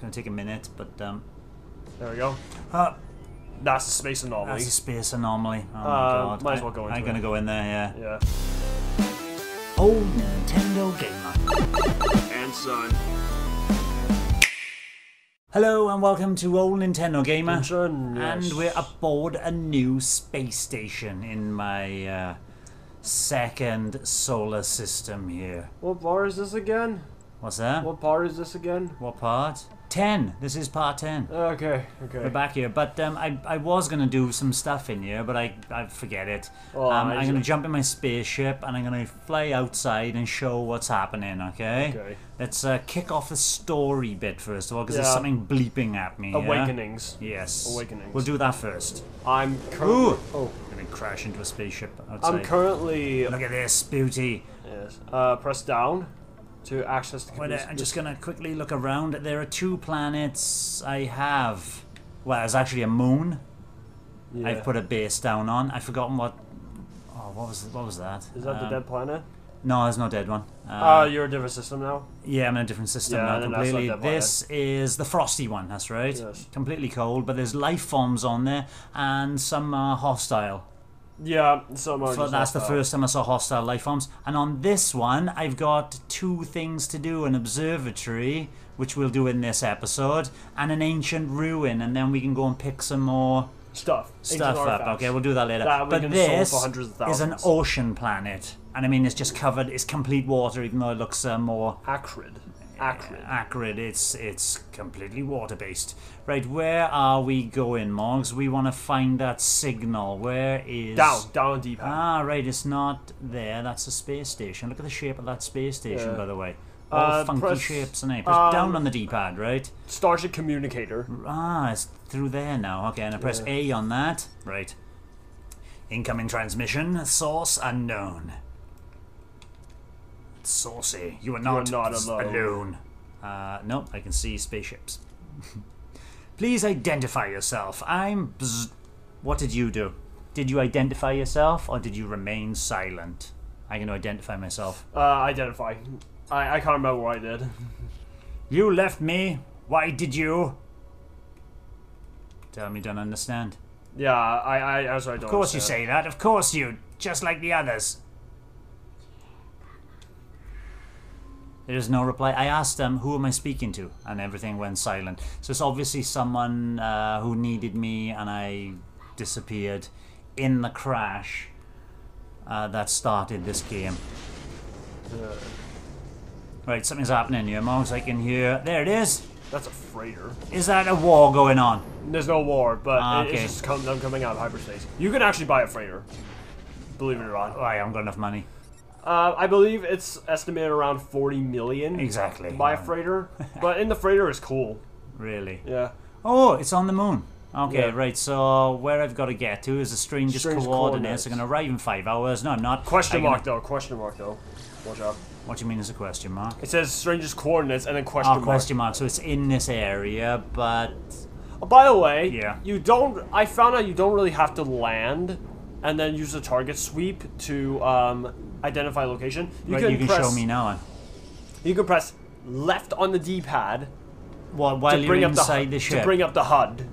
going to take a minute, but um, There we go. uh, That's the space anomaly. that's a space anomaly. Oh my Uh, god! might as I- well go into I'm going to go in there. Yeah. Yeah. Old Nintendo gamer. And son. Hello and welcome to Old Nintendo Gamer. Son, And yes. we're aboard a new space station in my uh, second solar system here. What bar is this again? What's that? What part is this again? What part? 10. This is part 10. Okay, okay. We're back here, but um, I, I was going to do some stuff in here, but I, I forget it. Oh, um, I'm going to jump in my spaceship and I'm going to fly outside and show what's happening, okay? Okay. Let's uh, kick off the story bit first of all, because there's something bleeping at me. yeah? Awakenings. Yes. Awakenings. We'll do that first. I'm currently. Oh, I'm going to crash into a spaceship outside. I'm currently. Look at this beauty. Yes. Uh, press down to access the. Wait, uh, I'm just gonna quickly look around. There are two planets I have. Well, there's actually a moon. Yeah. I've put a base down on. I've forgotten what. Oh, what was what was that? Is that the Um, dead planet? No, there's no dead one. Uh, Uh, you're a different system now. yeah, I'm in a different system Yeah, now then that's not completely. This is the frosty one. That's right. Yes. Completely cold, but there's life forms on there, and some are hostile. Yeah, some are. So that's the first time I saw hostile life forms. And on this one, I've got two things to do: an observatory, which we'll do in this episode, and an ancient ruin, and then we can go and pick some more stuff. Stuff up. artifacts. Okay, we'll do that later. That but this for hundreds of is an ocean planet, and I mean it's just covered. It's complete water, even though it looks uh, more Acrid. Acrid. acrid. It's it's completely water based. Right, where are we going, Morgs? We want to find that signal. Where is Down, down D-pad. Ah, right, it's not there. That's a space station. Look at the shape of that space station, Yeah. by the way. All Uh, funky press- shapes and Press um, down on the D-pad, right? Starship communicator. Ah, it's through there now. Okay, and I press. A on that. Right. Incoming transmission. Source unknown. Saucy. You are not, not s- alone. alone. Uh, nope, I can see spaceships. Please identify yourself. I'm. Bzz. What did you do? Did you identify yourself, or did you remain silent? I'm going to identify myself. Uh, identify. I, I can't remember what I did. You left me. Why did you? Tell me, don't understand. Yeah, I, I, I was right. Of course you say that. Of course you. Just like the others. There is no reply. I asked them, who am I speaking to? And everything went silent. So it's obviously someone uh, who needed me and I disappeared in the crash uh, that started this game. Right, something's happening here, Monks. I can hear. There it is. That's a freighter. Is that a war going on? There's no war, but Ah, it- okay. it's just come, them coming out of hyperspace. You can actually buy a freighter. Believe it or not. I haven't got enough money. Uh, I believe it's estimated around 40 million Exactly. By a freighter. but in the freighter is cool. Really? Yeah. Oh, it's on the moon. Okay, Yeah. right. So where I've got to get to is the strangest Strange coordinates. coordinates. I'm going to arrive in five hours. No, I'm not. Question I'm mark gonna- though. Question mark though. Watch out. What do you mean is a question mark? It says strangest coordinates and then question Oh, mark. question mark. So it's in this area, but Oh, by the way, Yeah. you don't. I found out you don't really have to land and then use the target sweep to um, identify location. You right, can, you can press. show me now. You can press left on the D-pad Well, while to you're bring up the inside the ship. to bring up the HUD.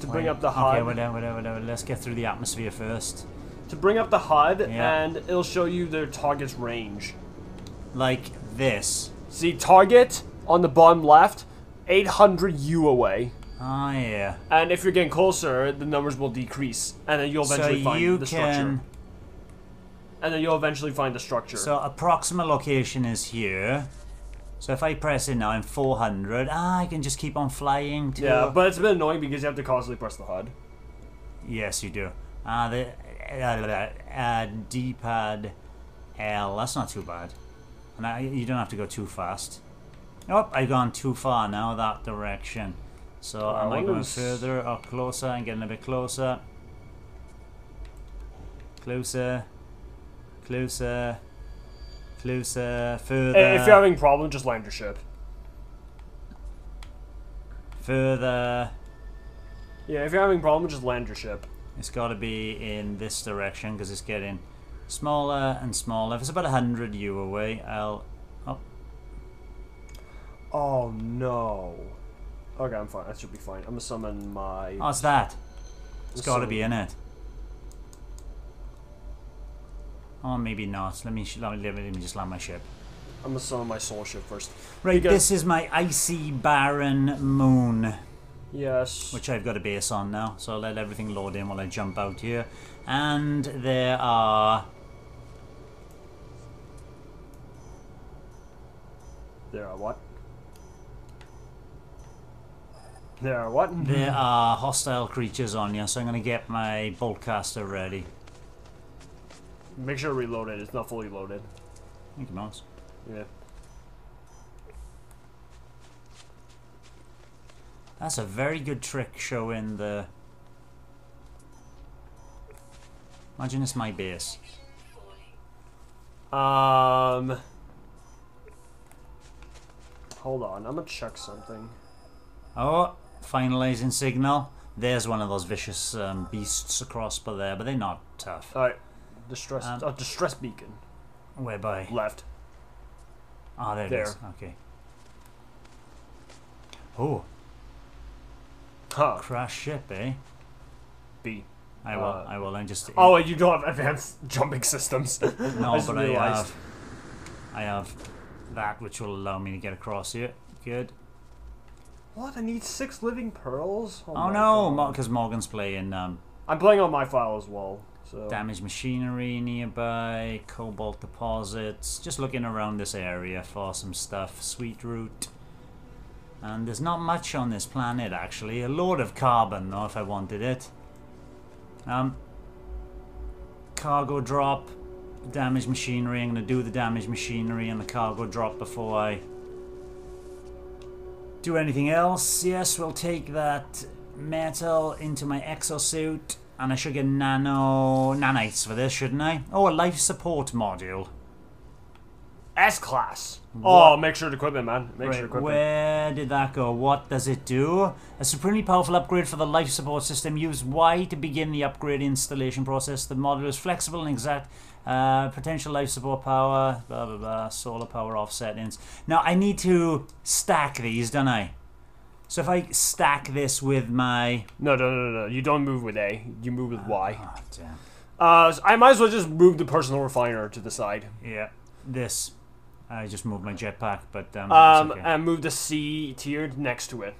To bring up the HUD. Okay, whatever, whatever, whatever. Let's get through the atmosphere first. To bring up the HUD, Yeah. and it'll show you their target's range. Like this. See, target on the bottom left, 800 U away. Oh yeah. And if you're getting closer, the numbers will decrease, and then you'll So eventually find you the structure. can. And then you'll eventually find the structure. So approximate location is here. So if I press it now, I'm 400. Ah, I can just keep on flying to. yeah, but it's a bit annoying because you have to constantly press the HUD. Yes, you do. Uh, the uh, uh, D-pad L. That's not too bad. And I, you don't have to go too fast. Oh, I've gone too far now that direction. So am I going further or closer? I'm getting a bit closer. Closer. Closer. Closer. Further. If you're having problems, just land your ship. further. Yeah, if you're having problems, just land your ship. It's got to be in this direction because it's getting smaller and smaller. If it's about 100 U away, I'll... Oh, Oh no. Okay, I'm fine. I should be fine. I'm gonna summon my. Oh, What's that? It's got to be in it. Oh, maybe not. Let me sh- let me, let me just land my ship. I'm gonna summon my soul ship first. Right, Because- this is my icy barren moon, Yes. which I've got a base on now. So I'll let everything load in while I jump out here. And there are There are what? There are what? there are hostile creatures on you. So I'm gonna get my boltcaster ready. Make sure to reload it. It's not fully loaded. Thank you, Mouse. Yeah. That's a very good trick showing the. Imagine it's my base. Um. Hold on. I'm gonna check something. Oh, finalizing signal. There's one of those vicious um, beasts across by there, but they're not tough. All right. Distress. Um, oh, distress beacon. Whereby? Left. Ah, there it There. is. Okay. Oh, Huh. crash ship, eh? B. I will. Uh, I will. I'm just. Oh, you don't have advanced jumping systems. no, I but I have. I have that, which will allow me to get across here. Good. What? I need six living pearls. Oh, my no, because Morgan's playing um, I'm playing on my file as well. So. damaged machinery nearby, cobalt deposits. Just looking around this area for some stuff. Sweet root. And there's not much on this planet actually. A load of carbon though, if I wanted it. Um, cargo drop, damaged machinery. I'm gonna do the damaged machinery and the cargo drop before I do anything else. Yes, we'll take that metal into my exosuit, and I should get nano nanites for this, shouldn't I? Oh, a life support module. S class. Oh, make sure to equip it, man. Make Right, sure to equip it. where did that go? What does it do? A supremely powerful upgrade for the life support system. Use Y to begin the upgrade installation process. The module is flexible and exact. Uh, potential life support power, blah blah blah, solar power offsettings. Now I need to stack these, don't I? So if I stack this with my No, no, no, no. You don't move with A. You move with Y. oh damn, Uh, so I might as well just move the personal refiner to the side. yeah, this. I just moved my jetpack, but um, Um, it's okay. and move the C tier next to it.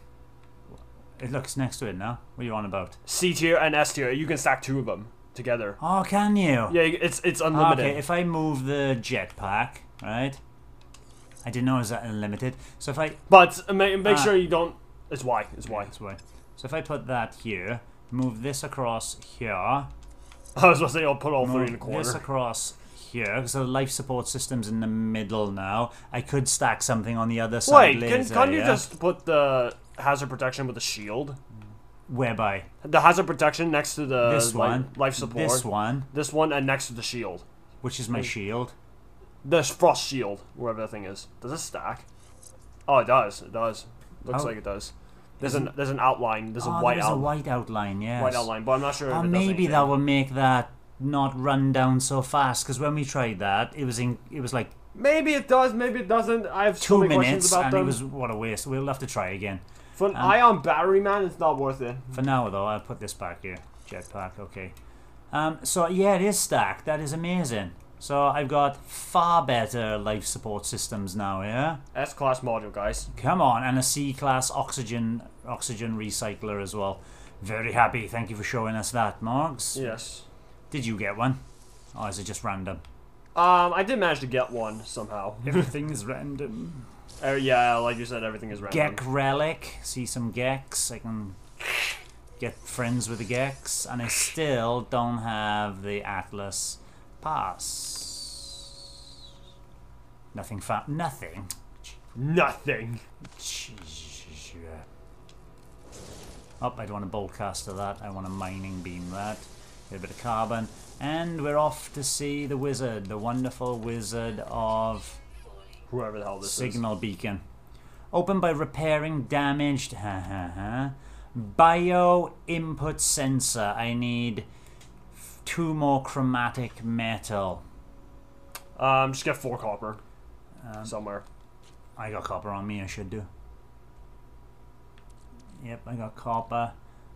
it looks next to it now. What are you on about? C tier and S tier. You can stack two of them together. Oh, can you? Yeah, it's it's unlimited. Okay, if I move the jetpack, right? I didn't know it was that unlimited. So if I But make, make Ah. sure you don't. It's Y. It's Y. That's why. So if I put that here, move this across here, I was going to say I'll put all three in the move this across here, because the life support system's in the middle now. I could stack something on the other side can, later. can't you yeah? just put the hazard protection with the shield? whereby The hazard protection next to the this one, life support. this one, This one and next to the shield. which is my shield. The frost shield, wherever that thing is. Does it stack? Oh, it does. It does. Looks Oh. like it does. There's an there's an outline. There's oh, a white there's a outline. white outline. Yes. White outline, but I'm not sure. Oh, if it maybe that will make that not run down so fast. Because when we tried that, it was in. It was like Maybe it does. Maybe it doesn't. I have so two many minutes, questions about and them. it was what a waste. We'll have to try again. For an um, ion battery, man, it's not worth it. For now, though, I'll put this back here. Jetpack, okay. Um, so, yeah, it is stacked. That is amazing. So, I've got far better life support systems now, yeah? S class module, guys. Come on, and a C-class oxygen oxygen recycler as well. Very happy. Thank you for showing us that, Morgs. Yes. Did you get one? Or is it just random? Um, I did manage to get one somehow. Everything is random. Uh, yeah, like you said, everything is random. Gek relic. See some Geks. I can get friends with the Geks. And I still don't have the Atlas pass. Nothing found. Nothing. Nothing. Oh, I don't want a boltcaster that. I want a mining beam that. Get a bit of carbon. And we're off to see the wizard, the wonderful wizard of Whoever the hell this is. Signal beacon. Open by repairing damaged. Ha ha ha. Bio input sensor. I need two more chromatic metal. Um, just get four copper Um, somewhere. I got copper on me. I should do. Yep, I got copper.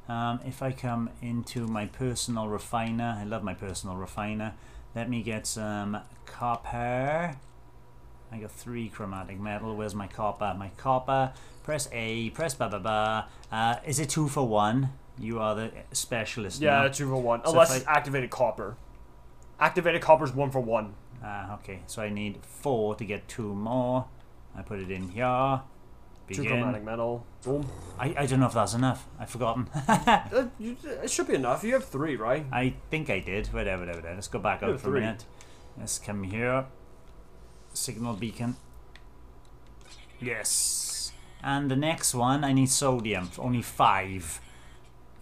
Um, if I come into my personal refiner, I love my personal refiner. Let me get some copper. I got three chromatic metal. Where's my copper? My copper. Press A. Press ba ba ba. Uh, is it two for one? You are the specialist. Yeah, now. two for one. So Unless if it's activated copper. Activated copper is one for one. Ah, okay. So I need four to get two more. I put it in here. Two Begin. chromatic metal. Boom. I, I don't know if that's enough. I've forgotten. Uh, it should be enough. You have three, right? I think I did. Whatever, whatever. Let's go back You up for a minute. Let's come here. Signal beacon. Yes. And the next one, I need sodium. Only five.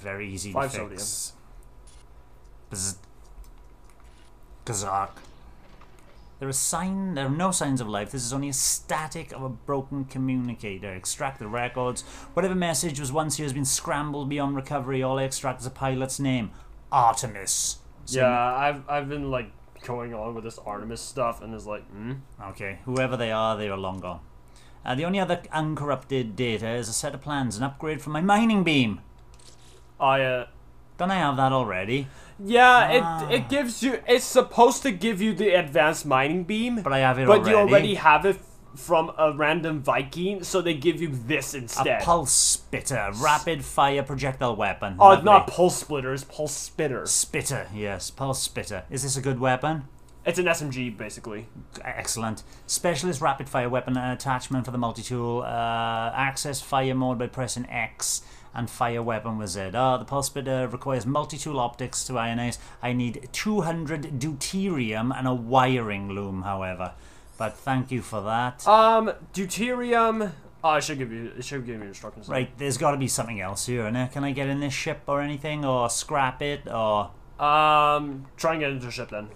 Very easy Five to fix. Bzz. Gazark. There is sign. There are no signs of life. This is only a static of a broken communicator. Extract the records. Whatever message was once here has been scrambled beyond recovery. All I extract is a pilot's name, Artemis. So- Yeah, I've I've been like going on with this Artemis stuff, and it's like, hmm. Okay. Whoever they are, they are long gone. Uh, the only other uncorrupted data is a set of plans, an upgrade for my mining beam. I uh, Don't I have that already? yeah, Ah. it it gives you. It's supposed to give you the advanced mining beam, But I have it already. but already. you already have it from a random Viking, so they give you this instead. a pulse spitter, rapid fire projectile weapon. oh, not pulse splitter. It's pulse spitter. Spitter, yes, pulse spitter. Is this a good weapon? It's an SMG basically. Excellent. Specialist rapid fire weapon attachment for the multi tool. Uh, access fire mode by pressing X and fire weapon with Z. Ah, the pulse spitter requires multi tool optics to ionize. I need 200 deuterium and a wiring loom, however. But thank you for that. Um, deuterium. Oh, I should give you. It should give you instructions. Right, there's got to be something else here, innit? Can I get in this ship or anything, or scrap it, or Um, try and get into the ship then.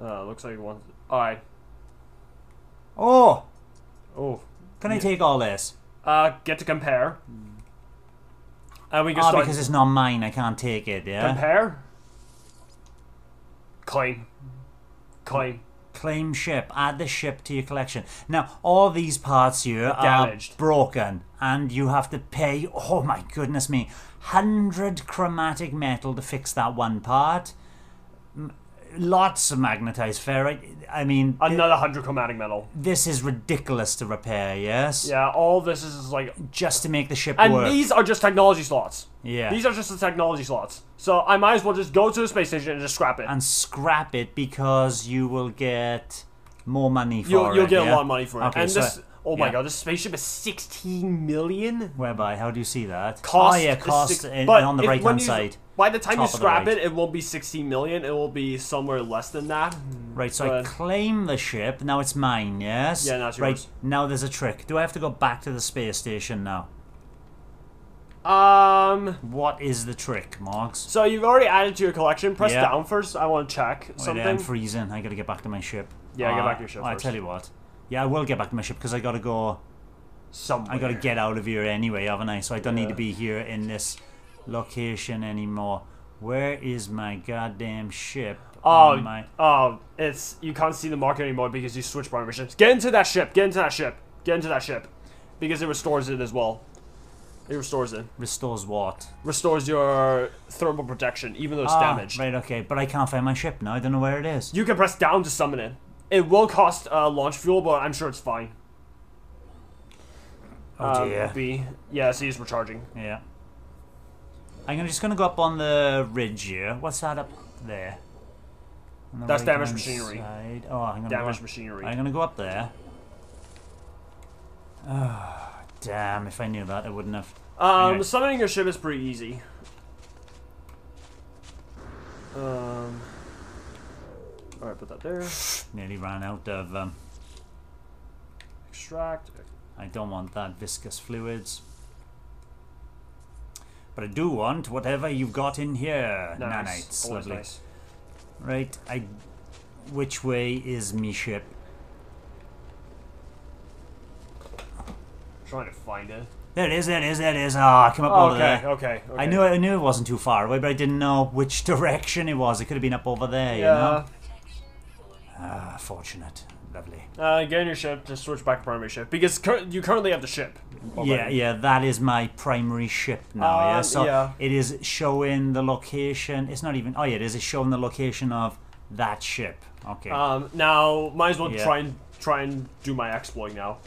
Uh, looks like it wants. Alright. oh, Oh. Can I take all this? Uh, get to compare. And we can Oh, start. because it's not mine. I can't take it. Yeah. Compare. Claim. Claim. Claim ship. Add the ship to your collection. Now, all these parts here are Damaged. broken, and you have to pay. Oh my goodness me, hundred chromatic metal to fix that one part. M- Lots of magnetized ferrite. I mean, th- Another hundred chromatic metal. this is ridiculous to repair. Yes, Yeah, all this is like. just to make the ship And work. these are just technology slots. yeah, These are just the technology slots. So I might as well just go to the space station and just scrap it. and scrap it because you will get more money for You'll, it. you'll get yeah? a lot of money for it. Okay, and so- this. Oh my yeah. god, this spaceship is 16 million? Whereby? How do you see that? Cost oh yeah, cost six- in, but on the right hand you- side. By the time you Top of the scrap right. it, it won't be 16 million. It will be somewhere less than that. Right, so I claim the ship. Now it's mine. Yes. Yeah, now it's right. Now there's a trick. Do I have to go back to the space station now? Um. What is the trick, Morgs? So you've already added to your collection. Press Yeah. down first. I want to check Wait, something. I'm freezing. I gotta get back to my ship. Yeah, get Uh, back to your ship I first. tell you what. Yeah, I will get back to my ship because I gotta go. Somewhere. I gotta get out of here anyway, haven't I? So I don't need to be here in this location anymore. Where is my goddamn ship? Oh, my oh, it's you can't see the marker anymore because you switched primary ships. Get into that ship. Get into that ship. Get into that ship, because it restores it as well. It restores it. restores what? Restores your thermal protection, even though it's Ah, damaged. Right, okay, but I can't find my ship now. I don't know where it is. You can press down to summon it. It will cost uh, launch fuel, but I'm sure it's fine. Oh Um, dear. B. Yeah, see, it's recharging. Yeah. I'm just gonna go up on the ridge here. What's that up there? The That's damaged machinery. Side. Oh, I'm gonna Damaged go, machinery. I'm gonna go up there. Oh, damn! If I knew that, I wouldn't have. Um, summoning your ship is pretty easy. Um. Alright, put that there. Nearly ran out of. Um, Extract. I don't want that viscous fluids. But I do want whatever you've got in here. Nice. Nanites, lovely. nice. Right, I. Which way is me ship? Trying to find it. There it is. There it is. There it is. Ah, I come up over okay, there. okay, okay. I knew I knew it wasn't too far away, but I didn't know which direction it was. It could have been up over there, you know. Yeah. Ah, fortunate. Lovely. Uh, get in your ship. Just switch back to primary ship because cur- you currently have the ship. Yeah, already. yeah, that is my primary ship now. yeah, Um, so yeah. it is showing the location. It's not even. Oh, yeah, it is. Showing the location of that ship. Okay. Um, now might as well Yeah. try and try and do my exploit now.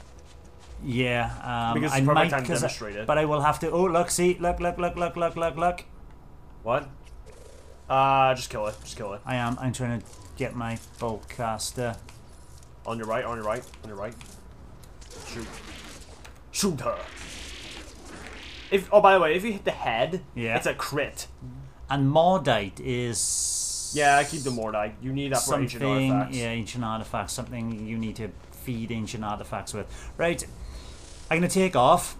yeah. Um, because I it's perfect might, time to I- demonstrate it. but I will have to. Oh, look! See, look, look, look, look, look, look, look. What? Uh, just kill it. Just kill it. I am. I'm trying to get my boltcaster. On your right. On your right. On your right. Shoot. Shoot her. If oh by the way, if you hit the head, Yeah. it's a crit. And Mordite is. Yeah, I keep the Mordite. You need that for ancient something. artifacts. Yeah, ancient artifacts. Something you need to feed ancient artifacts with. Right. I'm gonna take off.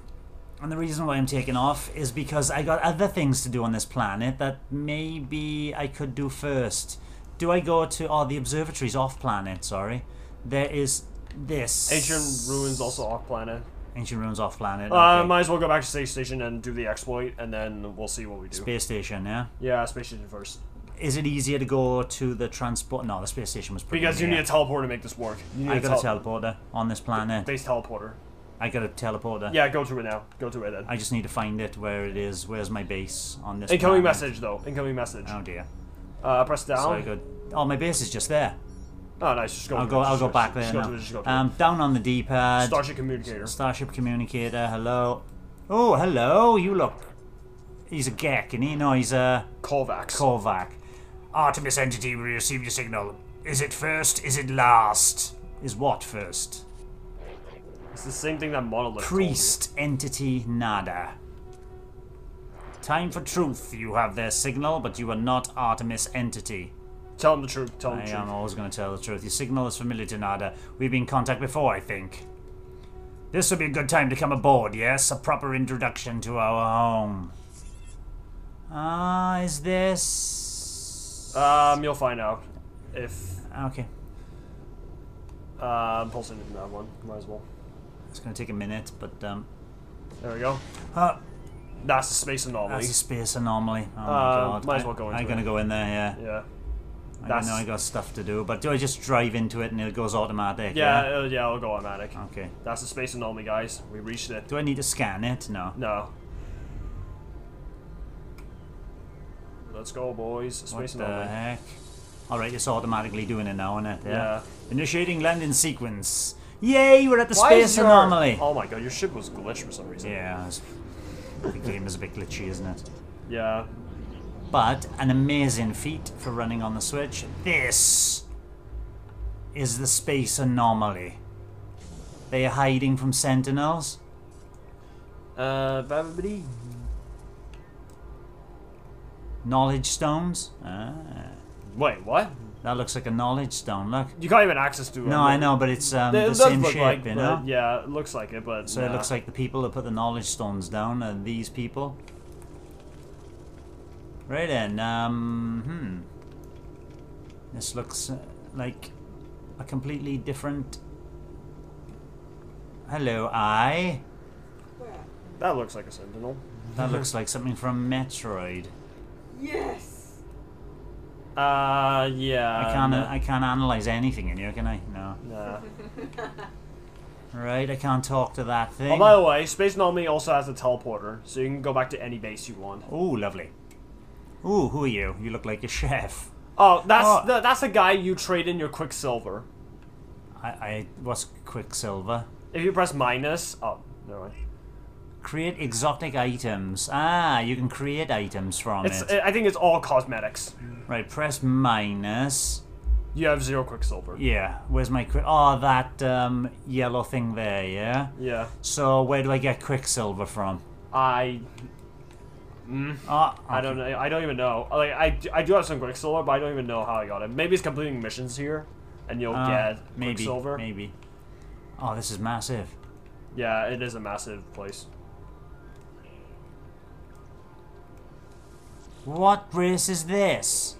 And the reason why I'm taking off is because I got other things to do on this planet that maybe I could do first. Do I go to oh the observatory's off planet, sorry. There is this Ancient ruins also off planet. Ancient ruins off planet. Uh, okay. might as well go back to space station and do the exploit, and then we'll see what we do. Space station, yeah. yeah, space station first. Is it easier to go to the transport? No, the space station was pretty Because you near. need a teleporter to make this work. You need I a got a tel- teleporter on this planet. base teleporter. I got a teleporter. Yeah, go to it now. Go to it then. I just need to find it where it is. Where's my base on this? Incoming planet? message though. Incoming message. Oh dear. Uh, press down. So I. Oh, my base is just there. Oh, nice. Just go. I'll go. I'll go back there go now. It. Just go to it. Um, down on the D-pad. Starship communicator. Starship communicator. Hello. Oh, hello. You look. He's a Gek, and he? No, he's a Korvax. Kovac. Artemis entity we receive your signal. Is it first? Is it last? Is what first? it's the same thing that Monolith. told Priest entity nada. Time for truth. You have their signal, but you are not Artemis entity. Tell him the truth. Tell him I the am always going to tell the truth. Your signal is familiar to Nada. We've been in contact before, I think. This would be a good time to come aboard, yes? A proper introduction to our home. Ah, is this. Um, you'll find out if Okay. um pulsing into that one. Might as well. It's going to take a minute, but. um. There we go. Uh, That's a space anomaly. that's a space anomaly. Oh my Uh, god. might as I- well go it. going to go in there, yeah. yeah. I know I got stuff to do, but do I just drive into it and it goes automatic? Yeah. Uh, yeah. it'll go automatic. Okay. That's a space anomaly, guys. We reached it. Do I need to scan it? No. No. Let's go, boys. What Space the anomaly. heck? Alright, it's automatically doing it now, isn't it? Yeah. Initiating landing sequence. Yay, we're at the Why space your- anomaly. Oh my god, your ship was glitched for some reason. Yeah, the game is a bit glitchy, isn't it? Yeah. But an amazing feat for running on the Switch. This is the space anomaly. They are hiding from sentinels. Uh, babidi. Knowledge stones. Ah, Wait, what? That looks like a knowledge stone. Look. You can't even access to it. No, I know, but it's um, It the same shape, like, you know. yeah, it looks like it, but So it looks like the people that put the knowledge stones down are these people. Right then, um, hmm. This looks uh, like a completely different. Hello, I. that looks like a sentinel. That looks like something from Metroid. Yes. Uh, yeah. I can't. no. I can't analyze anything in here, can I? No. Nah. Right, I can't talk to that thing. Oh, by the way, Space Anomaly also has a teleporter, so you can go back to any base you want. Ooh, lovely. Ooh, who are you? You look like a chef. Oh, that's Oh. The, that's the guy you trade in your Quicksilver. I. I what's Quicksilver? If you press minus, oh, never mind. Create exotic items. Ah, you can create items from It's it. I think it's all cosmetics. Right, press minus. You have zero Quicksilver. Yeah, where's my quick? Oh, that um, yellow thing there. Yeah. Yeah. So where do I get Quicksilver from? I Oh, I don't know. I don't even know. Like I, do- I do have some Quicksilver, but I don't even know how I got it. Maybe it's completing missions here, and you'll Uh, get maybe, Quicksilver. maybe. Oh, this is massive. Yeah, it is a massive place. What race is this?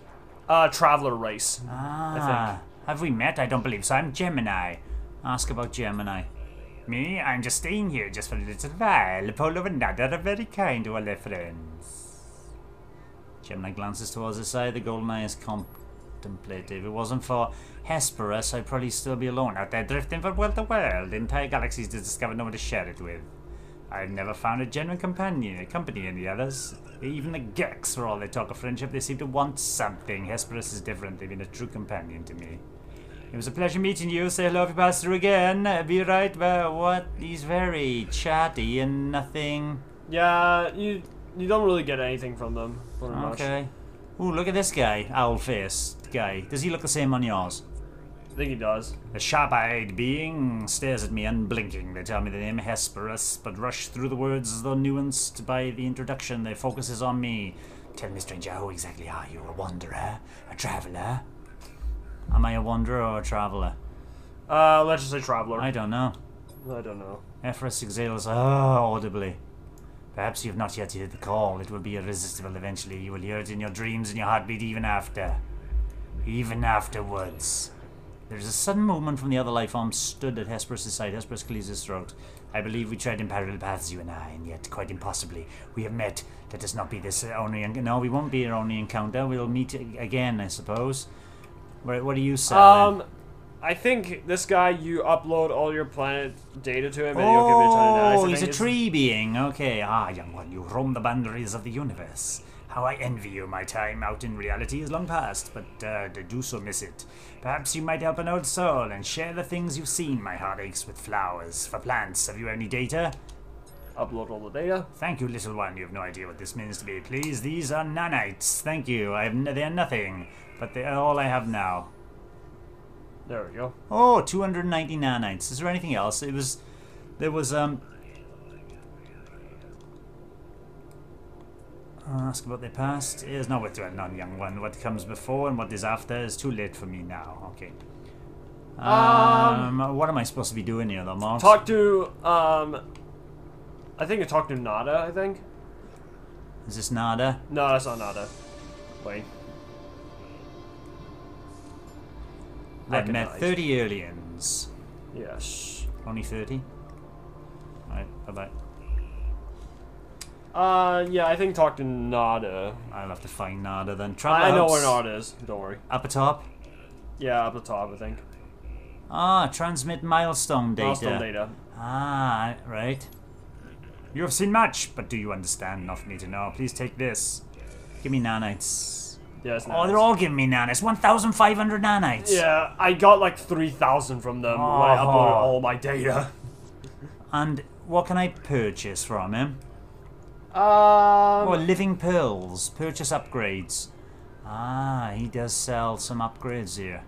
Uh, Traveler race. Ah, have we met? I don't believe so. I'm Gemini. Ask about Gemini. Me? I'm just staying here just for a little while. Polo and Nada are very kind to all their friends. Gemini glances towards the side. The golden eye is contemplative. If it wasn't for Hesperus, I'd probably still be alone out there drifting from world to world, entire galaxies to discover no one to share it with. I've never found a genuine companion, company in the others. Even the Geks, for all they talk of friendship, they seem to want something. Hesperus is different. They've been a true companion to me. It was a pleasure meeting you. Say hello if you pass through again. Be right back. What? He's very chatty and nothing. Yeah, you you don't really get anything from them. Pretty much. Okay. Ooh, look at this guy. Owl face guy. Does he look the same on yours? I think he does. A sharp-eyed being stares at me unblinking. They tell me the name Hesperus, but rush through the words as though nuanced by the introduction. Their focus is on me. Tell me, stranger, who exactly are you? A wanderer? A traveler? Am I a wanderer or a traveler? Uh, let's just say traveler. I don't know. I don't know. Ephraim exhales ah audibly. Perhaps you have not yet heard the call. It will be irresistible eventually. You will hear it in your dreams and your heartbeat even after. Even afterwards. There is a sudden movement from the other life form stood at Hesperus' side. Hesperus clears his throat. I believe we tread in parallel paths, you and I, and yet, quite impossibly, we have met. Let us not be this only. No, we won't be our only encounter. We'll meet again, I suppose. What, what do you say? Um, I think this guy, you upload all your planet data to him, and he'll give you a ton of data. Oh, he's a tree being. Okay. Ah, young one, you roam the boundaries of the universe. How I envy you. My time out in reality is long past, but uh, I do so miss it. Perhaps you might help an old soul and share the things you've seen. My heart aches with flowers. For plants, have you any data? Upload all the data. Thank you, little one. You have no idea what this means to me. Please, these are nanites. Thank you. I have n- they are nothing, but they are all I have now. There we go. Oh, 290 nanites. Is there anything else? It was, there was um. Ask about their past. It is not worth dwelling on, young one. What comes before and what is after is too late for me now. Okay. Um, what am I supposed to be doing here, though, Mark? Talk to um, I think I talked to Nada. I think. Is this Nada? No, that's not Nada. Wait. I've met 30 aliens. Yes. Only 30? Alright, bye bye. Uh, yeah, I think talk to Nada. I'll have to find Nada then. I, Travel I know where Nada is. Don't worry. Up atop? Yeah, up the top, I think. Ah, transmit milestone data. Milestone data. Ah, right. You have seen much, but do you understand enough for me to know? Please take this. Give me nanites. Yeah, it's Oh, they're all giving me nanites. 1,500 nanites. Yeah, I got like 3,000 from them when I Oh. uploaded all my data. And what can I purchase from him? Um, Oh, living pearls. Purchase upgrades. Ah, he does sell some upgrades here.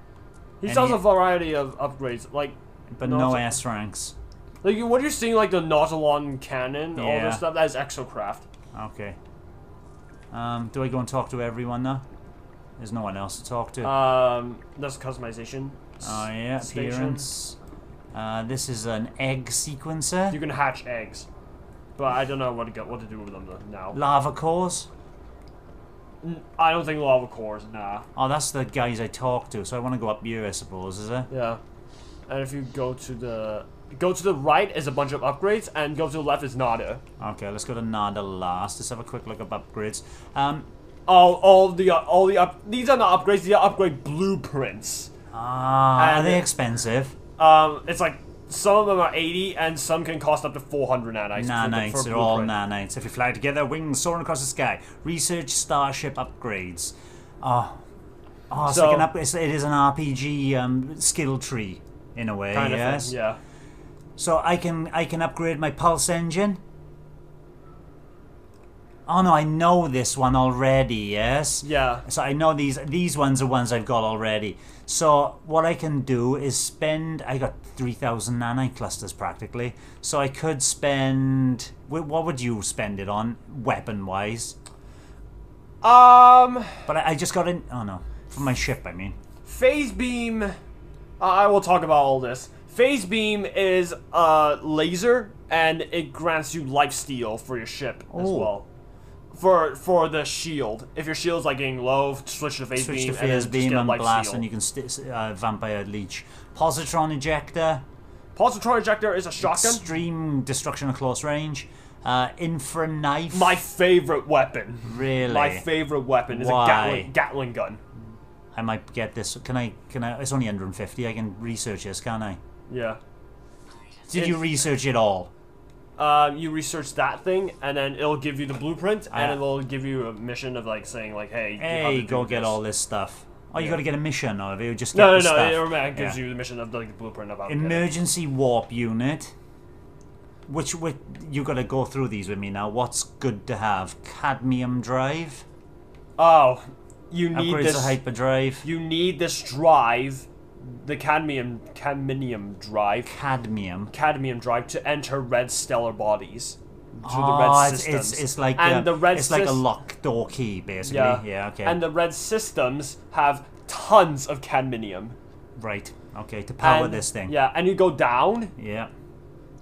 he and sells he- a variety of upgrades, like But No, no, S ranks. like you- what you're seeing, like the Nautilon cannon, all this stuff. That is Exocraft. Okay. Um, do I go and talk to everyone now? There's no one else to talk to. Um, that's customization. oh yeah, station. appearance. Uh, this is an egg sequencer. You can hatch eggs, but I don't know what to go, what to do with them though, now. Lava cores. I don't think lava cores. Nah. Oh, that's the guys I talk to. So I want to go up here, I suppose, is it? Yeah. And if you go to the go to the right is a bunch of upgrades, and go to the left is Nada. Okay, let's go to Nada last. Let's have a quick look at upgrades. Um, All all the uh, all the up these are not upgrades. These are upgrade blueprints. ah, are they expensive? Um, it's like some of them are 80, and some can cost up to 400 nanites. Nanites, they're all nanites. If you fly together, wings soaring across the sky. Research starship upgrades. Oh, oh it's So- like an up, it's, it is an RPG um, skill tree in a way. Kind of yes. thing, yeah. So I can I can upgrade my pulse engine. Oh no, I know this one already. Yes. Yeah. So I know these these ones are ones I've got already. So what I can do is spend. I got three thousand nanite clusters practically. So I could spend. What would you spend it on, weapon wise? Um, But I, I just got in. Oh no, for my ship. I mean. phase beam. Uh, I will talk about all this. Phase beam is a laser, and it grants you life steal for your ship as Oh. well. For for the shield, if your shield's like getting low, switch to phase Switch beam to and then phase just beam and blast, steal. and you can st- uh, vampire leech. Positron ejector. Positron ejector is a shotgun. Extreme destruction at close range. Uh, infra knife. My favorite weapon. really. My favorite weapon is Why? a Gatling, Gatling gun. I might get this. Can I? Can I? It's only 150. I can research this, can I? Yeah. Did you research it all? Um, you research that thing, and then it'll give you the blueprint, and it'll give you a mission of like saying like, "Hey, you have to Hey, do go get this. all this stuff. Oh, you got to get a mission, or you just get No, no, the no. stuff. It, gives Yeah. you the mission of like the blueprint of how to get it. Emergency warp unit. Which, which you got to go through these with me now. What's good to have? Cadmium drive. Oh, you need Upgrades this. hyperdrive. You need this drive, the cadmium cadmium drive, Cadmium. cadmium drive to enter red stellar bodies. To the Oh, red it's, systems. it's, it's like and um, the red it's like a lock door key, basically. Yeah. Yeah. Okay. And the red systems have tons of cadmium. right. Okay. To power And- this thing. Yeah, and you go down. Yeah.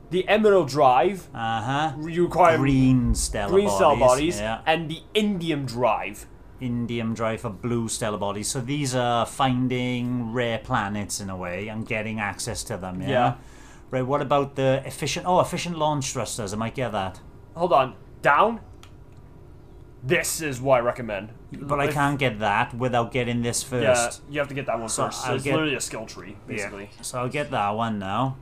The emerald drive, Uh huh. you require Green stellar green bodies. cell bodies, Yeah. and the indium drive. Indium drive for blue stellar bodies. So these are finding rare planets in a way and getting access to them. Yeah. Yeah. Right. What about the efficient? Oh, efficient launch thrusters. I might get that. Hold on, down. This is what I recommend. But I can't get that without getting this first. Yeah, you have to get that one So first. I'll it's get- literally a skill tree, basically. Yeah. So I'll get that one now.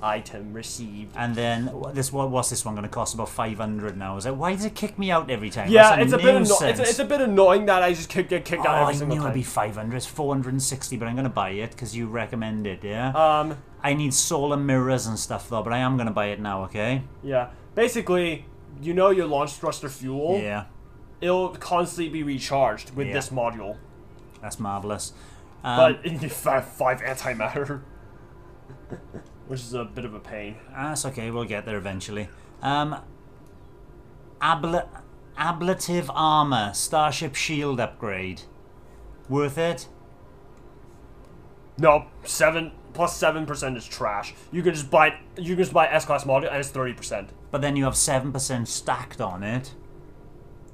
Item received. And then this what what's this one going to cost? About five hundred now. Is it? Why does it kick me out every time? Yeah, it's a bit anno- it's, a, it's a bit annoying that I just kick, get kicked Oh, out every I single knew time. it'd be 500. It's 460, but I'm going to buy it because you recommend it, yeah? Um, I need solar mirrors and stuff, though, but I am going to buy it now, okay? yeah. Basically, you know your launch thruster fuel. Yeah, It'll constantly be recharged with Yeah. this module, that's marvelous. Um, but it needs five, five antimatter, which is a bit of a pain. That's okay, we'll get there eventually. Um, abla- ablative armor, Starship Shield upgrade. Worth it? No, seven plus seven percent is trash. You can just buy you can just buy S class module and it's thirty percent. But then you have 7% stacked on it.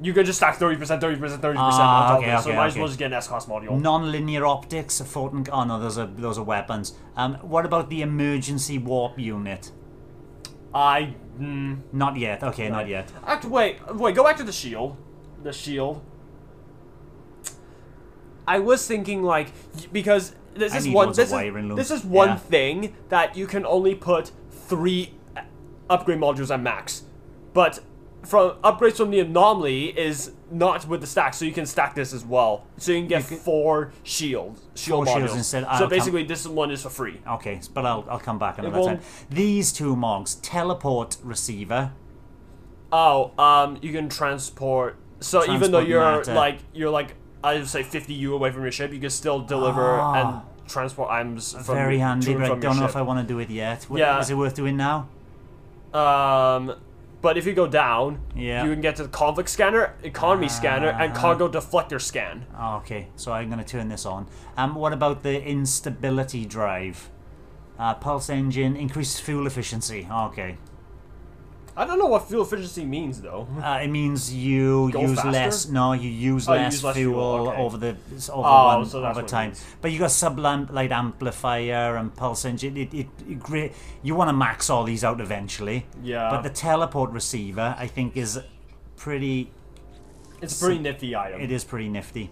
You can just stack thirty percent, thirty percent, thirty percent Ah, on top okay, of it. So okay, might as okay. well just get an S class module. Non-linear optics, a photon. Oh no, those are those are weapons. Um, what about the emergency warp unit? I mm, Not yet. Okay, not yet. Act, wait, wait, go back to the shield. The shield. I was thinking like y- because this I is need one loads of this is, this is one Yeah. thing that you can only put three uh, upgrade modules at max, but from upgrades from the anomaly is not with the stack, so you can stack this as well. So you can get four shield shield Four modules. shields instead. I'll so come- basically, this one is for free. Okay, but I'll I'll come back another time. These two mogs, teleport receiver. Oh, um, you can transport. So even though you're matter. like you're like I would say 50 U away from your ship, you can still deliver Ah. and transport items from Very handy, but I don't know if. I want to do it yet. Wh- Yeah. Is it worth doing now? Um, but if you go down, Yeah. you can get to the conflict scanner, economy scanner, and Ah. cargo deflector scan. Oh, okay, so I'm going to turn this on. Um, what about the instability drive? Uh, pulse engine increases fuel efficiency. Okay, I don't know what fuel efficiency means though. uh, it means you Go use faster? less. No, you use Oh, you less, use less fuel, fuel, okay. over the over Oh, one so over time. But you got sublight amplifier and pulse engine. It, it, it great. You want to max all these out eventually. Yeah. But the teleport receiver, I think, is pretty It's a pretty nifty item. It is pretty nifty.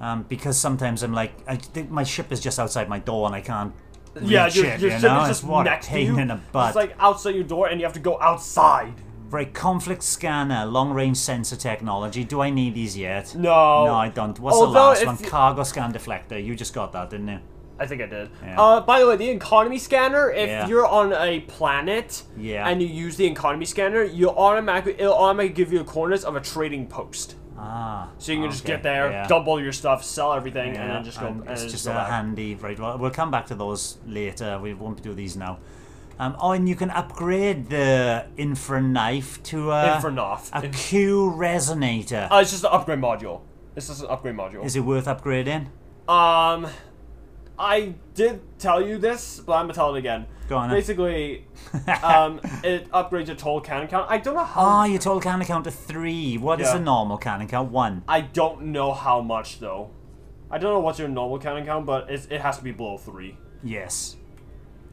Um, because sometimes I'm like, I think my ship is just outside my door and I can't. Yeah, reach your, it, your you know? just what next a to you. in the butt. It's like outside your door, and you have to go outside. right, conflict scanner, long range sensor technology. Do I need these yet? No. No, I don't. What's Although the last one? Cargo scan deflector. You just got that, didn't you? I think I did. Yeah. Uh, by the way, the economy scanner, if Yeah. you're on a planet Yeah. and you use the economy scanner, you automatically it'll automatically give you the coordinates of a trading post. Ah. So you can just get there, yeah. double your stuff, sell everything, and then just go. and it's just a handy, right? Well, we'll come back to those later. We won't do these now. Um, oh, and you can upgrade the infra knife to a, Infernoff. a Q resonator. Uh, it's just an upgrade module. It's just an upgrade module. Is it worth upgrading? Um, I did tell you this, but I'm gonna tell it again. Go on. Basically, um, it upgrades your total cannon count. I don't know how. Ah, your total cannon count to three. What is Yeah. the normal cannon count? One. I don't know how much though. I don't know what's your normal cannon count, but it's, it has to be below three. Yes.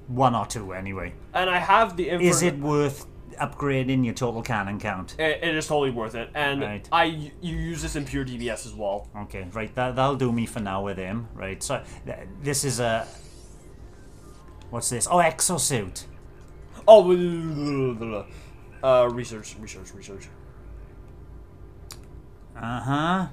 One or two, anyway. And I have the info. Is it worth upgrading your total cannon count. It, it is totally worth it, and Right. I you use this in pure DBS as well. Okay, right. That that'll do me for now with him. Right. So th- this is a. What's this? Oh, exosuit. Oh, uh, research, research, research. Uh huh.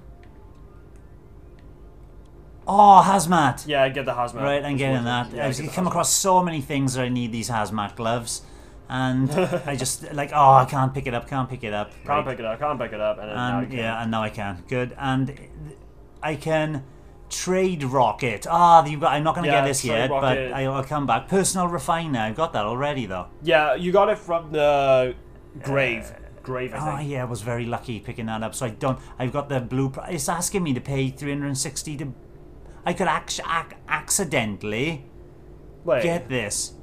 Oh, hazmat. Yeah, I get the hazmat. Right, I'm getting that. Yeah, I've come hazmat. across so many things that I need these hazmat gloves, and I just like, oh, I can't pick it up, can't pick it up. Can't Right. pick it up. Can't pick it up, and I And can. yeah, and now I can. Good, and I can trade rocket. Ah, you got. I'm not gonna Yeah, get this yet, rocket. but I'll, I'll come back. Personal refiner. I've got that already though. Yeah, you got it from the grave. grave, I Oh yeah, I was very lucky picking that up. So I don't. I've got the blue. pr- It's asking me to pay 360 to. I could ac- ac- accidentally Wait. get this.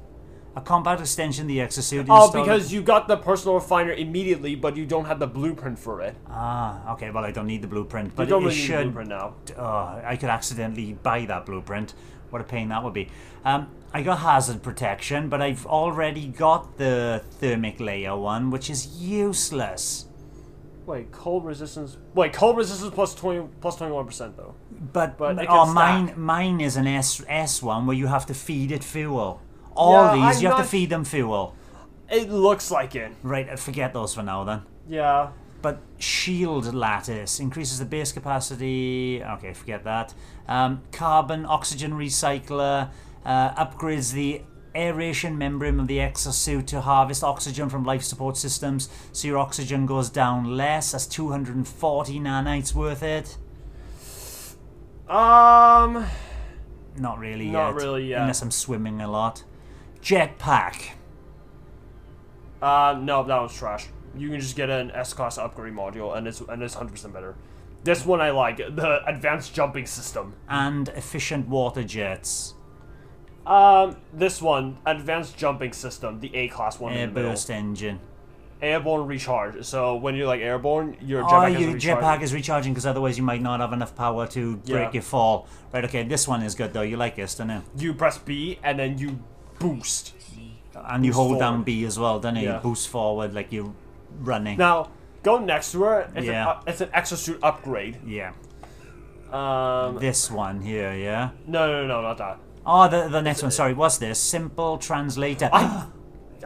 A combat extension the exosuit. Oh, because you got the personal refiner immediately, but you don't have the blueprint for it. Ah, okay. Well, I don't need the blueprint, but you don't it really need the blueprint now. Oh, I could accidentally buy that blueprint. What a pain that would be. Um, I got hazard protection, but I've already got the thermic layer one, which is useless. Wait, cold resistance. Wait, cold resistance plus twenty plus twenty one percent though. But, But oh, mine mine is an S S one where you have to feed it fuel. All Yeah, these I'm you have to feed them fuel. It looks like it. Right, uh, forget those for now then. Yeah. But shield lattice increases the base capacity. Okay, forget that. Um, carbon oxygen recycler uh, upgrades the aeration membrane of the exosuit to harvest oxygen from life support systems, so your oxygen goes down less. That's 240 nanites worth it. Um. Not really Not yet. really yet. Unless I'm swimming a lot. Jetpack. Uh, no, that was trash. You can just get an S class upgrade module, and it's and it's hundred percent better. This one I like the advanced jumping system. And efficient water jets. Um, this one advanced jumping system, the A class one. in the middle. Airburst engine. Airborne recharge. So when you're like airborne, your Oh, jetpack your recharge. jetpack is recharging because otherwise you might not have enough power to break Yeah. your fall. Right, okay, this one is good though. You like this, don't you? You press B and then you boost. And you Boost hold down. B as well, don't you? Yeah. Boost forward like you're running. Now go next to her. It's, Yeah. an, uh, it's an exosuit upgrade. Yeah. Um, This one here, yeah? no, no, no, not that. Oh, the, the next one, sorry, what's this? Simple translator. I,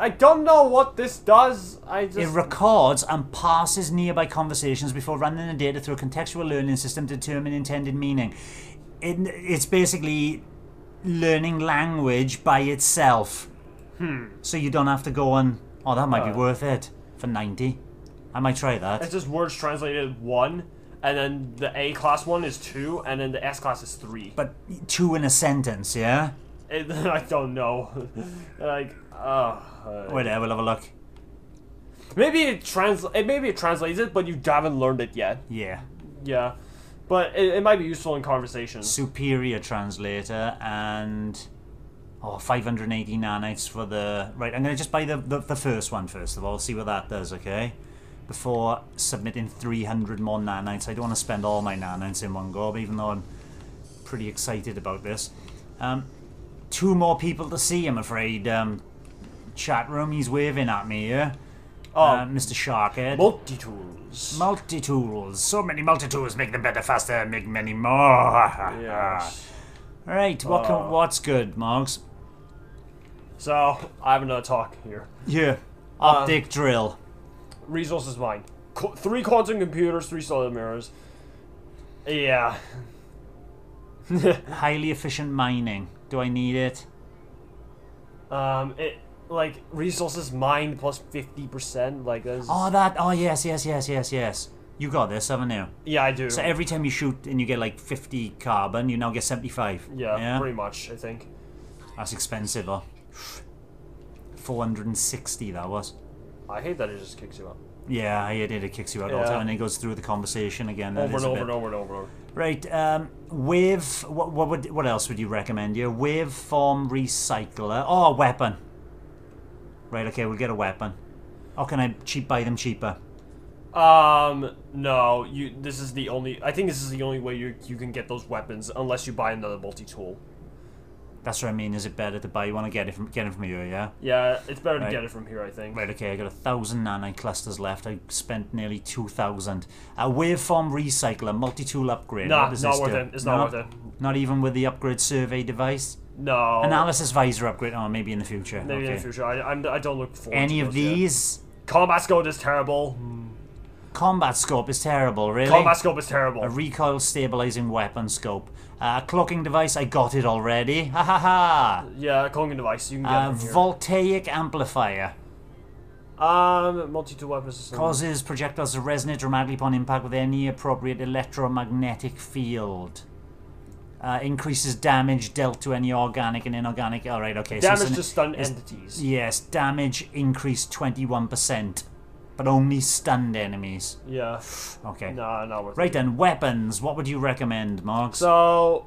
I don't know what this does. I just It records and passes nearby conversations before running the data through a contextual learning system to determine intended meaning. It, it's basically learning language by itself. Hmm. So you don't have to go and. Oh, that might be Uh. worth it for 90. I might try that. It's just words translated one, and then the A class one is two, and then the S class is three. But two in a sentence, yeah? It, I don't know. like, uh, Whatever, we'll have a look. maybe it trans. Maybe it translates it, but you haven't learned it yet. Yeah. Yeah, but it, it might be useful in conversations. Superior translator and. Oh, 580 nanites for the. Right, I'm going to just buy the, the, the first one first of all, see what that does, okay? Before submitting 300 more nanites. I don't want to spend all my nanites in one go, even though I'm pretty excited about this. Um, two more people to see, I'm afraid. Um, chat room, he's waving at me here. Oh, Uh, Mr. Sharkhead. multi tools. Multi tools. So many multi tools make them better, faster, make many more. Yes. All right, what can, Oh. what's good, Moggs? So I have another talk here. Yeah. Optic drill. Resources mine. Qu- three quantum computers, three solar mirrors. Yeah. Highly efficient mining. Do I need it? Um, it like resources mined plus fifty percent. Like that's. Oh, that. Oh, yes, yes, yes, yes, yes. You got this, haven't you? yeah, I do. So every time you shoot and you get like 50 carbon, you now get 75. yeah, Yeah. pretty much. I think. That's expensive, though. 460 that was. I hate that it just kicks you up Yeah, I did. It It kicks you out all the time, and it goes through the conversation again. Over and over and over and over and over. Right. Um, wave. What, what would? What else would you recommend? Your waveform recycler. Oh, weapon. Right. Okay. We'll get a weapon. How can I cheap buy them cheaper? Um, no, you. This is the only. I think this is the only way you you can get those weapons unless you buy another multi tool. That's what I mean. Is it better to buy you want to get it from get it from here, Yeah. Yeah, it's better Right. to get it from here, I think. Right. Okay. I got a thousand nanite clusters left. I spent nearly two thousand. A waveform recycler, multi-tool upgrade. Nah, not this worth do? it. It's No? not worth it. Not even with the upgrade survey device. No. Analysis visor upgrade. Oh, maybe in the future. Maybe okay. in the future. I, I'm, I don't look forward Any to of those yet. these? Combat scope is terrible. Combat scope is terrible. Really. Combat scope is terrible. A recoil stabilizing weapon scope. Uh, a cloaking device. I got it already. Ha ha ha. yeah, cloaking device. You can get Uh, voltaic amplifier Um, multi-tool weapon system. causes projectiles to resonate dramatically upon impact with any appropriate electromagnetic field. Uh, increases damage dealt to any organic and inorganic. All right, okay. so Damage an- to stunned entities. Yes, damage increased twenty one percent, but only stunned enemies. Yeah. Okay. No, worth Right then, weapons. What would you recommend, Marks? So,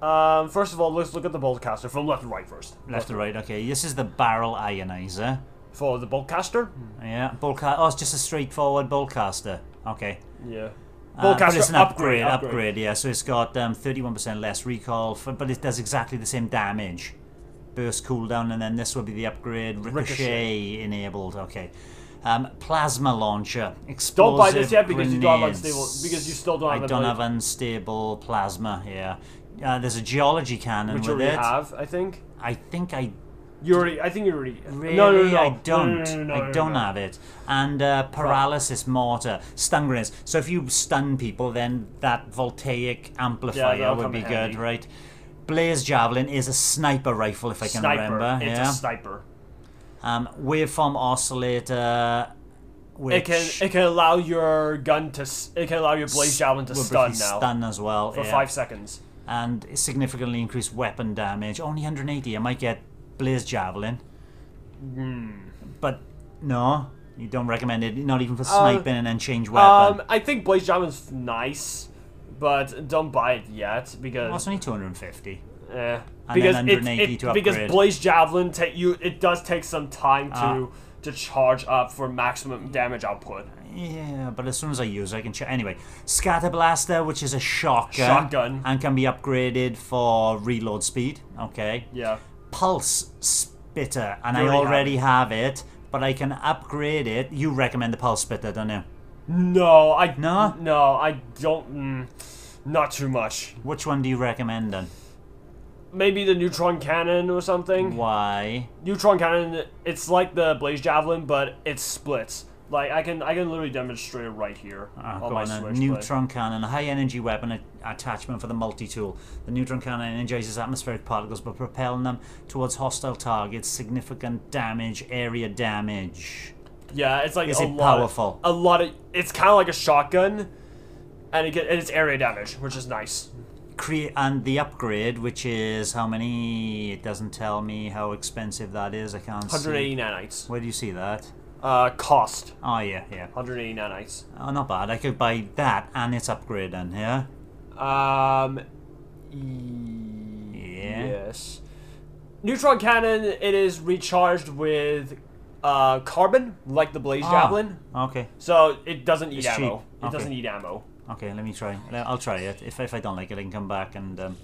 um, first of all, let's look at the boltcaster from left to right first. Left to right. Okay, this is the barrel ionizer. For the boltcaster. Yeah, bulka- Oh, it's just a straightforward boltcaster. Okay. Yeah. Uh, but it's an upgrade, upgrade, upgrade. upgrade, yeah. So it's got um, 31% less recall, for, but it does exactly the same damage. Burst cooldown, and then this will be the upgrade. Ricochet, Ricochet. enabled. Okay. Um, plasma launcher. explosive Don't buy this yet because you don't have unstable. Because you still don't have I don't have unstable plasma. Yeah. Uh, there's a geology cannon Which with already it. have, I think. I think I You already. I think you already. Really, no, no, no, I don't. No, no, no, no, I don't no. have it. And uh, paralysis mortar, stun grenades. So if you stun people, then that voltaic amplifier that'll would be in good, right? Blaze javelin is a sniper rifle, if I can Sniper. remember. It's yeah. a sniper. um, waveform oscillator. Which It can. It can allow your gun to. It can allow your blaze javelin to stun now stun as well for yeah. five seconds. and significantly increased weapon damage. Only 180. I might get blaze javelin, Hmm. but no, you don't recommend it. Not even for sniping and then change weapon. Um, I think blaze javelin's nice, but don't buy it yet because. Well, it's only 250. Eh. And because then 180 it, to because blaze javelin take you it does take some time to Ah. to charge up for maximum damage output. Yeah, but as soon as I use it, I can check. Anyway, Scatter Blaster, which is a shotgun. Shotgun. And can be upgraded for reload speed. Okay. Yeah. Pulse Spitter, and I already already have it, but I can upgrade it. You recommend the Pulse Spitter, don't you? No, I No? no, I don't. Mm, not too much. Which one do you recommend then? Maybe the neutron cannon or something. Why? Neutron cannon, it's like the blaze javelin, but it splits. Like I can I can literally demonstrate it right here Ah, on my on switch. but- Neutron cannon, a high energy weapon a- attachment for the multi tool. The neutron cannon energizes atmospheric particles by propelling them towards hostile targets. Significant damage, area damage. Yeah, it's like Is a it lot powerful? a lot of it's kind of like a shotgun, and it get and it's area damage, which is nice. Create and the upgrade, which is how many? It doesn't tell me how expensive that is. I can't 180 see. nanites. Where do you see that? Uh, cost Oh yeah, yeah. 180 nanites. Oh, not bad. I could buy that and its upgrade then. Yeah. Um, Yeah. yes. Neutron cannon. It is recharged with uh carbon, like the blaze Ah, javelin. Okay. So it doesn't eat It's ammo. cheap. It Okay. doesn't eat ammo. Okay, let me try. I'll try it. If, if I don't like it, I can come back and um,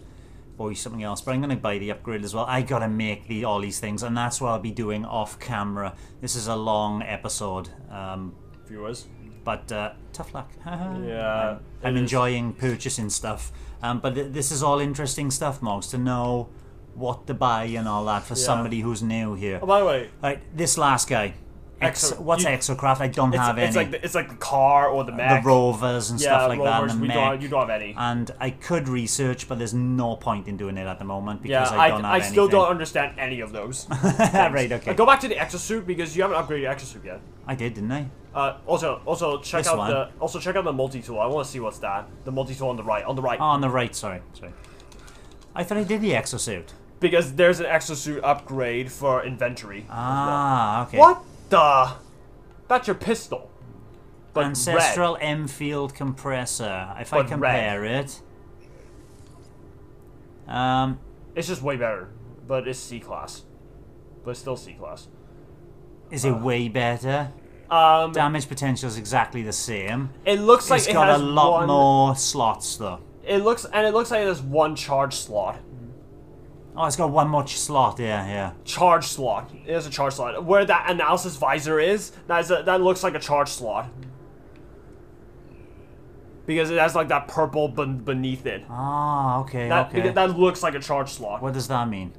buy something else. But I'm going to buy the upgrade as well. I got to make the all these things, and that's what I'll be doing off camera. This is a long episode, um, Viewers. but uh, tough luck. Yeah, I'm, I'm enjoying purchasing stuff. Um, but th- this is all interesting stuff, Mogs, to know what to buy and all that for Yeah. somebody who's new here. Oh, by the way, Right, this last guy. Ex- Exo- what's you- Exocraft? I don't have it's any. like the, it's like the car or the the rovers and yeah, stuff like that. rovers, And the we mech. don't. You don't have any. and I could research, but there's no point in doing it at the moment because Yeah, I I, don't have I, have still anything. don't understand any of those. right, okay. Go back to the exosuit because you haven't upgraded your exosuit yet. I did, didn't I? Uh, also, also check This out one. the also check out the multi tool. I want to see what's that. The multi tool on the right, on the right, Oh, on the right. Sorry, sorry. I thought I did the exosuit. because there's an exosuit upgrade for inventory. as well. Ah, okay. What the? That's your pistol. But Ancestral red. M field compressor. If I But compare it, um, It's just way better, but it's C class. But it's still C class. is Uh. it way better? Um, Damage potential is exactly the same. it looks like it's it got a lot one, more slots though. It looks and it looks like it has one charge slot. Oh, it's got one more slot. Yeah, yeah. Charge slot. It has a charge slot. Where that analysis visor is, that is a, that looks like a charge slot. Because it has like that purple ben- beneath it. Ah, okay, That okay. that looks like a charge slot. what does that mean?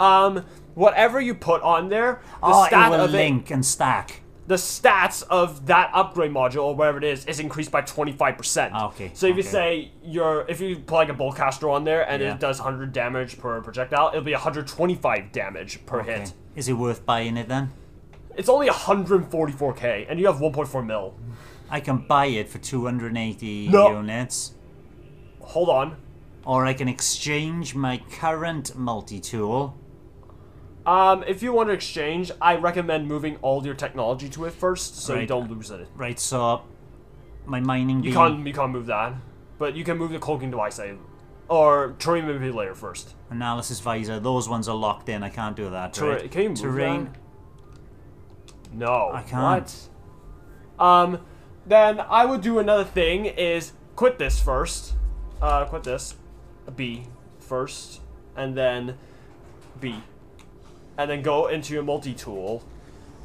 Um, whatever you put on there, the oh, stat it will of it, link and stack. The stats of that upgrade module or whatever it is is increased by 25%. Ah, okay, So if you say you're if you put like a boltcaster on there and Yeah. it does 100 damage per projectile, it'll be 125 damage per Okay. hit. Is it worth buying it then? It's only 144k and you have 1.4 mil. I can buy it for 280 No. units, Hold on. or I can exchange my current multi-tool. Um, if you want to exchange, I recommend moving all your technology to it first so you don't lose it. Right, so my mining You beam. can't you can't move that. But you can move the cloaking device eh? or terrain manipulator first. Analysis visor, those ones are locked in. I can't do that. Terra- right? can you move Terrain. that? No. I can't. What? Um, then I would do another thing is quit this first. Uh, quit this. B first, and then B, and then go into your multi-tool.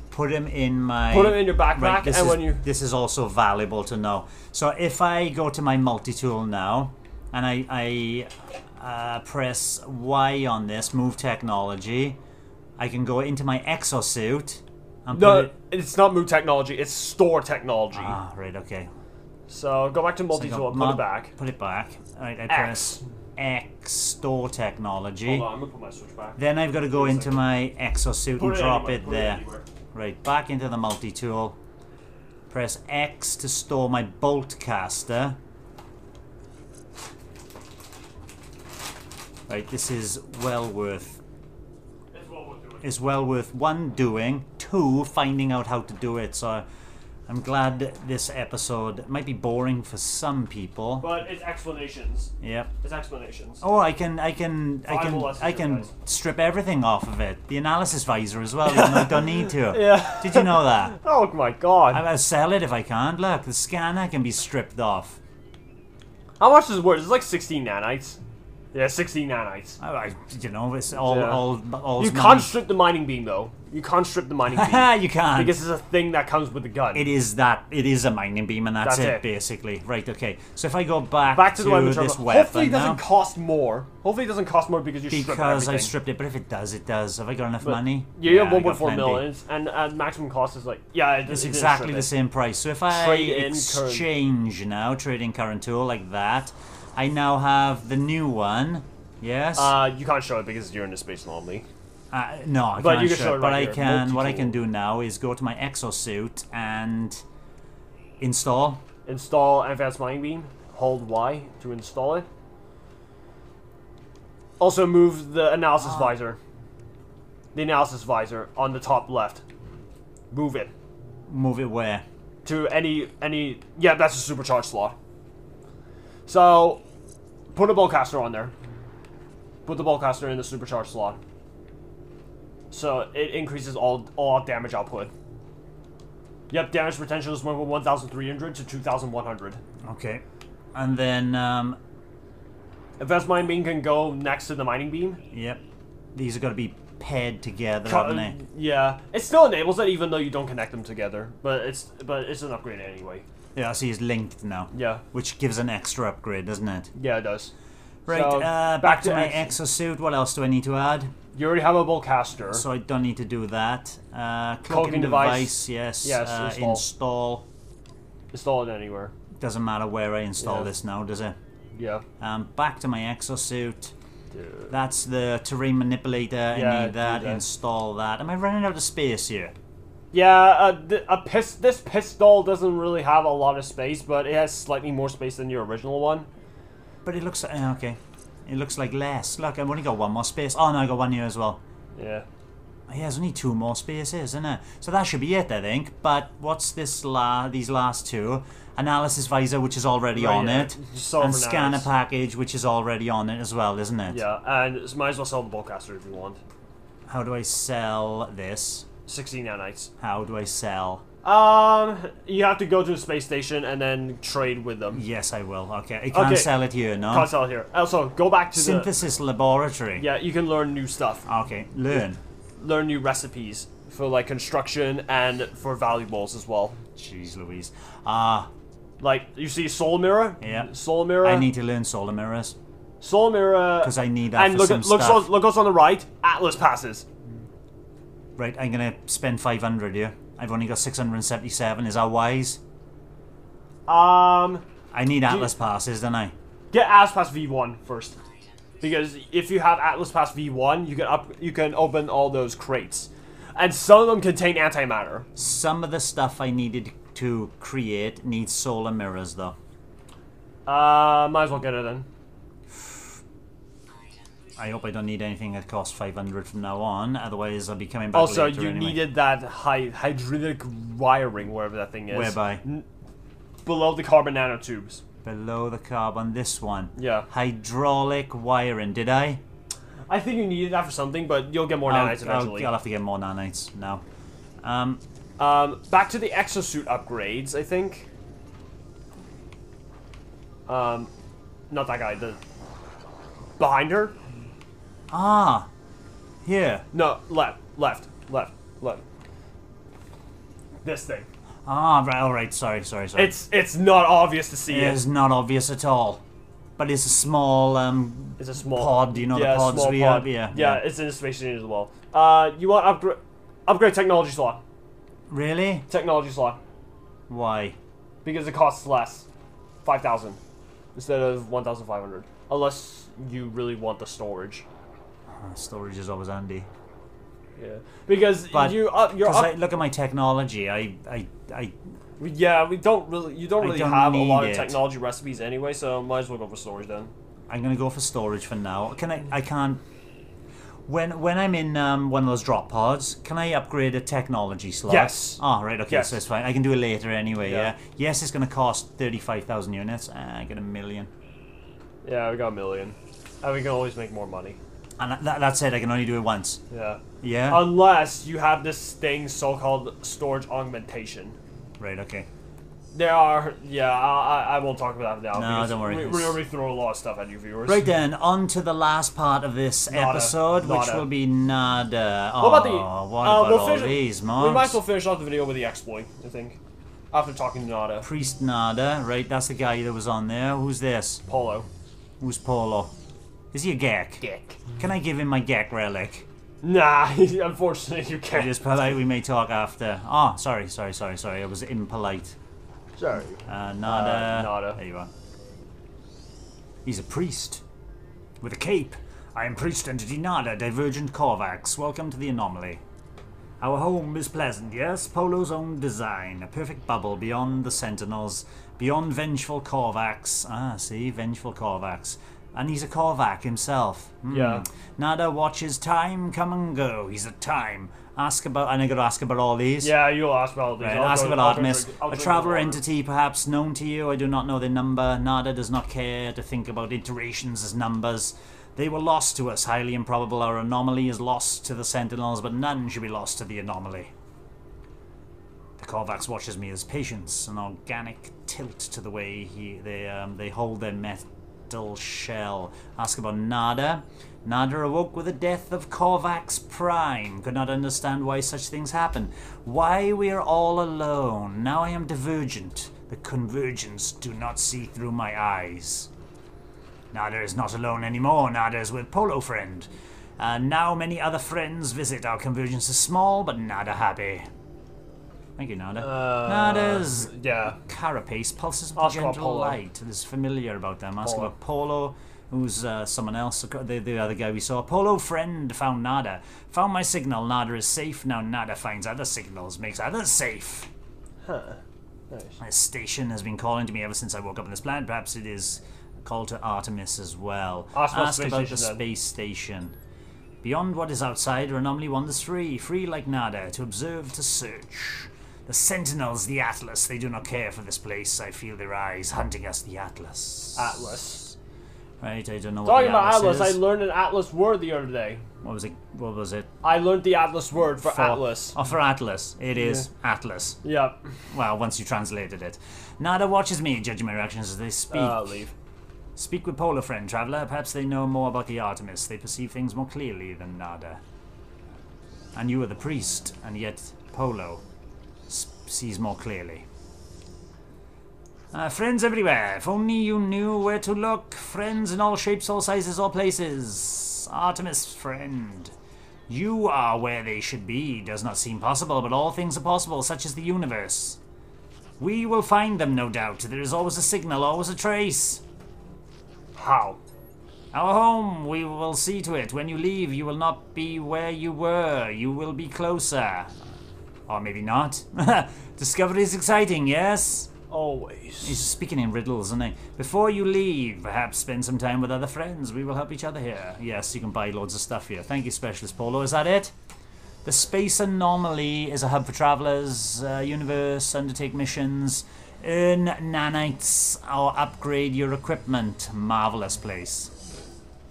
Put them in my. Put 'em in your backpack, Right, this and is, when you- This is also valuable to know. So if I go to my multi-tool now, and I, I uh, press Y on this, move technology, I can go into my exosuit and put No, it. it's not move technology. It's store technology. Ah, right, okay. So go back to multi-tool and put it back. Put it back. Alright, I X. press X, store technology. Hold on, I'm gonna put my switch back. Then I've got to go into my exosuit Put and it drop anywhere, it there. anywhere. Right, back into the multi-tool. Press X to store my bolt caster. Right, this is well worth It's what we're doing. is well worth one doing, two finding out how to do it. So I'm glad this episode might be boring for some people. But it's explanations. Yep. It's explanations. Oh, I can, I can, I can, I can strip everything off of it. The analysis visor as well. Even though I don't need to. Yeah. Did you know that? Oh my god. I'll sell it if I can't. Look, the scanner can be stripped off. How much is it worth? It's like 16 nanites. Yeah, 16 nanites. I, I, you know, it's all, Yeah. all, all. You can't strip the mining beam though. You can't strip the mining beam. you can't. because it's a thing that comes with the gun. it is that. It is a mining beam, and that's, That's it, it. basically. Right. Okay. So if I go back, Back to the weapon this weapon Hopefully it doesn't now, cost more. Hopefully it doesn't cost more because you because I everything. stripped it. But if it does, it does. Have I got enough But money? You have I got 1.4 mil, plenty. and, uh, and maximum cost is like yeah, it, It's it exactly the same price. So if I Trade in exchange now, trading current tool like that, I now have the new one. Yes. Uh, you can't show it because you're in the space anomaly. Uh, no, I But can't you can show it, it But right I can. What I can do now is go to my exosuit and install. Install advanced mining beam. Hold Y to install it. Also move the analysis Ah. visor. The analysis visor on the top left. Move it Move it where? to any any. Yeah, that's a supercharged slot. So, put a boltcaster on there. Put the boltcaster in the supercharge slot. So it increases all all damage output. Yep, damage potential is went from 1,300 to 2,100. Okay. And then, um, Advanced mining beam can go next to the mining beam. yep. These are going to be paired together, Co- haven't they? yeah, it still enables it even though you don't connect them together. But it's but it's an upgrade anyway. Yeah, I see it's linked now. Yeah, Which gives an extra upgrade, doesn't it? yeah, it does. Right, So, uh, back, to, my exosuit. What else do I need to add? You already have a boltcaster. So I don't need to do that. Uh, cloaking Cloaking device, device. yes. Yes, uh, install. install. Install it anywhere. Doesn't matter where I install Yeah. this now, does it? Yeah. Um, back to my exosuit. Dude. That's the terrain manipulator. Yeah, I need that. that. Install that. Am I running out of space here? Yeah, uh, a pis- this pistol doesn't really have a lot of space, but it has slightly more space than your original one. But it looks uh, okay. It looks like less. Look, I've only got one more space. Oh no, I got one here as well. Yeah. Yeah, there's only two more spaces, isn't it? So that should be it, I think. But what's this? La these last two? Analysis visor, which is already Right, on yeah. it, and scanner package, which is already on it as well, isn't it? Yeah, and might as well sell the boltcaster if you want. How do I sell this? 16 nanites. How do I sell? Um, you have to go to the space station and then trade with them. Yes, I will. Okay, I can't Okay. sell it here, no? Can't sell it here. Also, go back to the. Synthesis laboratory. Yeah, you can learn new stuff. Okay, learn. Learn new recipes for like construction and for valuables as well. Jeez Louise. Ah, Like you see Solar Mirror. Yeah. Solar Mirror. I need to learn solar mirrors. Solar Mirror. Because I need that And for look some look stuff. so, look what's on the right. Atlas passes. Right, I'm gonna spend 500 here. I've only got 677. Is that wise? Um, I need Atlas passes, don't I? get Atlas Pass V1 first, because if you have Atlas Pass V1, you can up you can open all those crates, and some of them contain antimatter. Some of the stuff I needed to create needs solar mirrors, though. Uh, might as well get it then. I hope I don't need anything that costs 500 from now on, otherwise I'll be coming back Also, you anyway. needed that hy- hydraulic wiring, wherever that thing is. Whereby? Below the carbon nanotubes. Below the carbon, this one. Yeah. Hydraulic wiring, did I? I think you needed that for something, but you'll get more I'll, nanites I'll, eventually. I'll have to get more nanites now. Um, Um, back to the exosuit upgrades, I think. Um, not that guy. The behind her. Ah, here. No, left, left, left, left. This thing. Ah, right, all right. Sorry, sorry, sorry. It's it's not obvious to see It it. is not obvious at all, but it's a small um. It's a small pod, you know the pods small we pod. have? Yeah, yeah, yeah. it's in the space station as well. Uh, you want upgrade upgrade technology slot? Really? Technology slot Why? because it costs less, five thousand instead of one thousand five hundred. Unless you really want the storage. Uh, storage is always handy. Yeah, because But- you up, you're Because up. I look at my technology. I, I, I. yeah, we don't really. You don't really don't have a lot of it. technology recipes anyway, so might as well go for storage then. I'm gonna go for storage for now. Can I? I can't. When when I'm in um, one of those drop pods, can I upgrade a technology slot? Yes. Oh, right. Okay, Yes. so it's fine. I can do it later anyway. Yeah. Yeah. Yes, it's gonna cost thirty-five thousand units. Ah, I get a million. Yeah, we got a million, and we can always make more money. And that, that, that's it. I can only do it once. Yeah. Yeah. Unless you have this thing so-called storage augmentation. right. Okay. There are, yeah, I, I- won't talk about that now. No, don't worry, We, we already throw a lot of stuff at you viewers. Right then, on to the last part of this Nada. episode, which will be nada. What about the? Oh, what uh, about we'll all finish, these We might as well finish off the video with the exploit. I think. After talking to Nada, Priest Nada, right? That's the guy that was on there. Who's this? Polo. Who's Polo? Is he a Gek? Dick. Can I give him my Gek relic? Nah, unfortunately you can't. is polite. We may talk after. Oh, sorry, sorry, sorry, sorry. I was impolite. Sorry. Uh, Nada. Uh, Nada. There you are. He's a priest with a cape. I am priest entity Nada, Divergent Korvax. Welcome to the anomaly. Our home is pleasant, yes? Polo's own design. A perfect bubble beyond the sentinels, beyond vengeful Korvax. Ah, see? Vengeful Korvax. And he's a Korvac himself. Hmm. Yeah. Nada watches time come and go. He's a time. Ask about, and I gotta ask about all these. Yeah, you'll ask about all these. Right, I'll ask go- about Artemis. A traveler entity perhaps known to you. I do not know their number. Nada does not care to think about iterations as numbers. They were lost to us. Highly improbable our anomaly is lost to the Sentinels, but none should be lost to the anomaly. The Korvax watches me as patience, an organic tilt to the way he, they, um, they hold their shell. Ask about Nada. Nada awoke with the death of Korvax Prime. Could not understand why such things happen. Why we are all alone. Now I am divergent. The convergence do not see through my eyes. Nada is not alone anymore. Nada is with Polo Friend. Uh, now many other friends visit. Our convergence is small, but Nada happy. Thank you, Nada. Uh, Nada's Yeah. carapace pulses with about gentle Polo. light. Is familiar about them. Ask Polo. about Polo, who's uh, someone else, the, the other guy we saw. Polo friend found Nada. Found my signal. Nada is safe. Now Nada finds other signals, makes others safe. Huh. Nice. This station has been calling to me ever since I woke up on this planet. Perhaps it is a call to Artemis as well. Ask about Ask space about the then. space station. Beyond what is outside, our anomaly wanders free, free like Nada, to observe, to search. The Sentinels, the Atlas, they do not care for this place. I feel their eyes hunting us, the Atlas. Atlas. Right, I don't know what Talking about Atlas. I learned an Atlas word the other day. What was it? What was it? I learned the Atlas word for, Atlas. Oh, for Atlas. It is Atlas. Yep. Well, once you translated it. Nada watches me, judging my reactions as they speak. Uh, leave. Speak with Polo friend, traveler. Perhaps they know more about the Artemis. They perceive things more clearly than Nada. And you are the priest, and yet Polo sees more clearly. Uh, friends everywhere. If only you knew where to look. Friends in all shapes, all sizes, all places. Artemis, friend. You are where they should be. Does not seem possible, but all things are possible, such as the universe. We will find them, no doubt. There is always a signal, always a trace. How? Our home, we will see to it. When you leave, you will not be where you were. You will be closer. Or maybe not. Discovery is exciting, yes? Always. He's speaking in riddles, isn't he? Before you leave, perhaps spend some time with other friends. We will help each other here. Yes, you can buy loads of stuff here. Thank you, Specialist Polo. Is that it? The Space Anomaly is a hub for travelers, uh, universe, undertake missions, earn nanites, or upgrade your equipment. Marvelous place.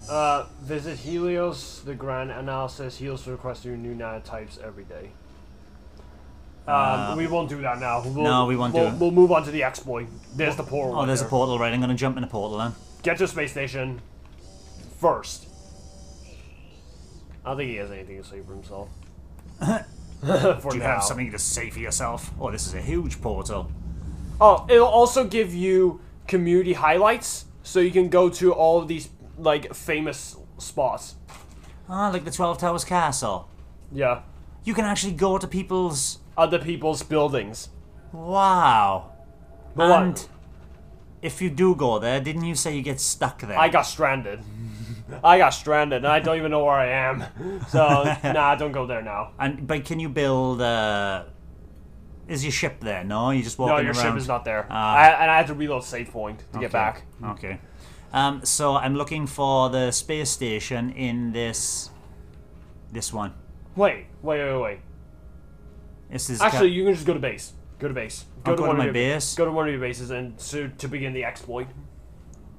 Uh, visit Helios, the grand analysis. Helios requests your new nanotypes every day. Um, Uh, we won't do that now. We'll, no, we won't do we'll, it. We'll move on to the exploit. There's the portal. Oh, right there's a portal, right? I'm going to jump in a portal then. Get to space station first. I don't think he has anything to say for himself. for Do you now. have something to say for yourself? Oh, this is a huge portal. Oh, it'll also give you community highlights, so you can go to all of these like famous spots. Ah, like the Twelve Towers Castle. Yeah, You can actually go to people's. Other people's buildings. Wow. But what- and if you do go there, didn't you say you get stuck there? I got stranded. I got stranded, and I don't even know where I am. So nah, don't go there now. And but can you build? Uh, is your ship there? No, you just walking around. No, your around. ship is not there. Ah. I, and I had to reload save point to get back. Okay. Um, so I'm looking for the space station in this. This one. Wait, wait, wait, wait. This is Actually, you can just go to base. Go to base. Go I'll go to one my of your, base? Go to one of your bases and to to begin the exploit.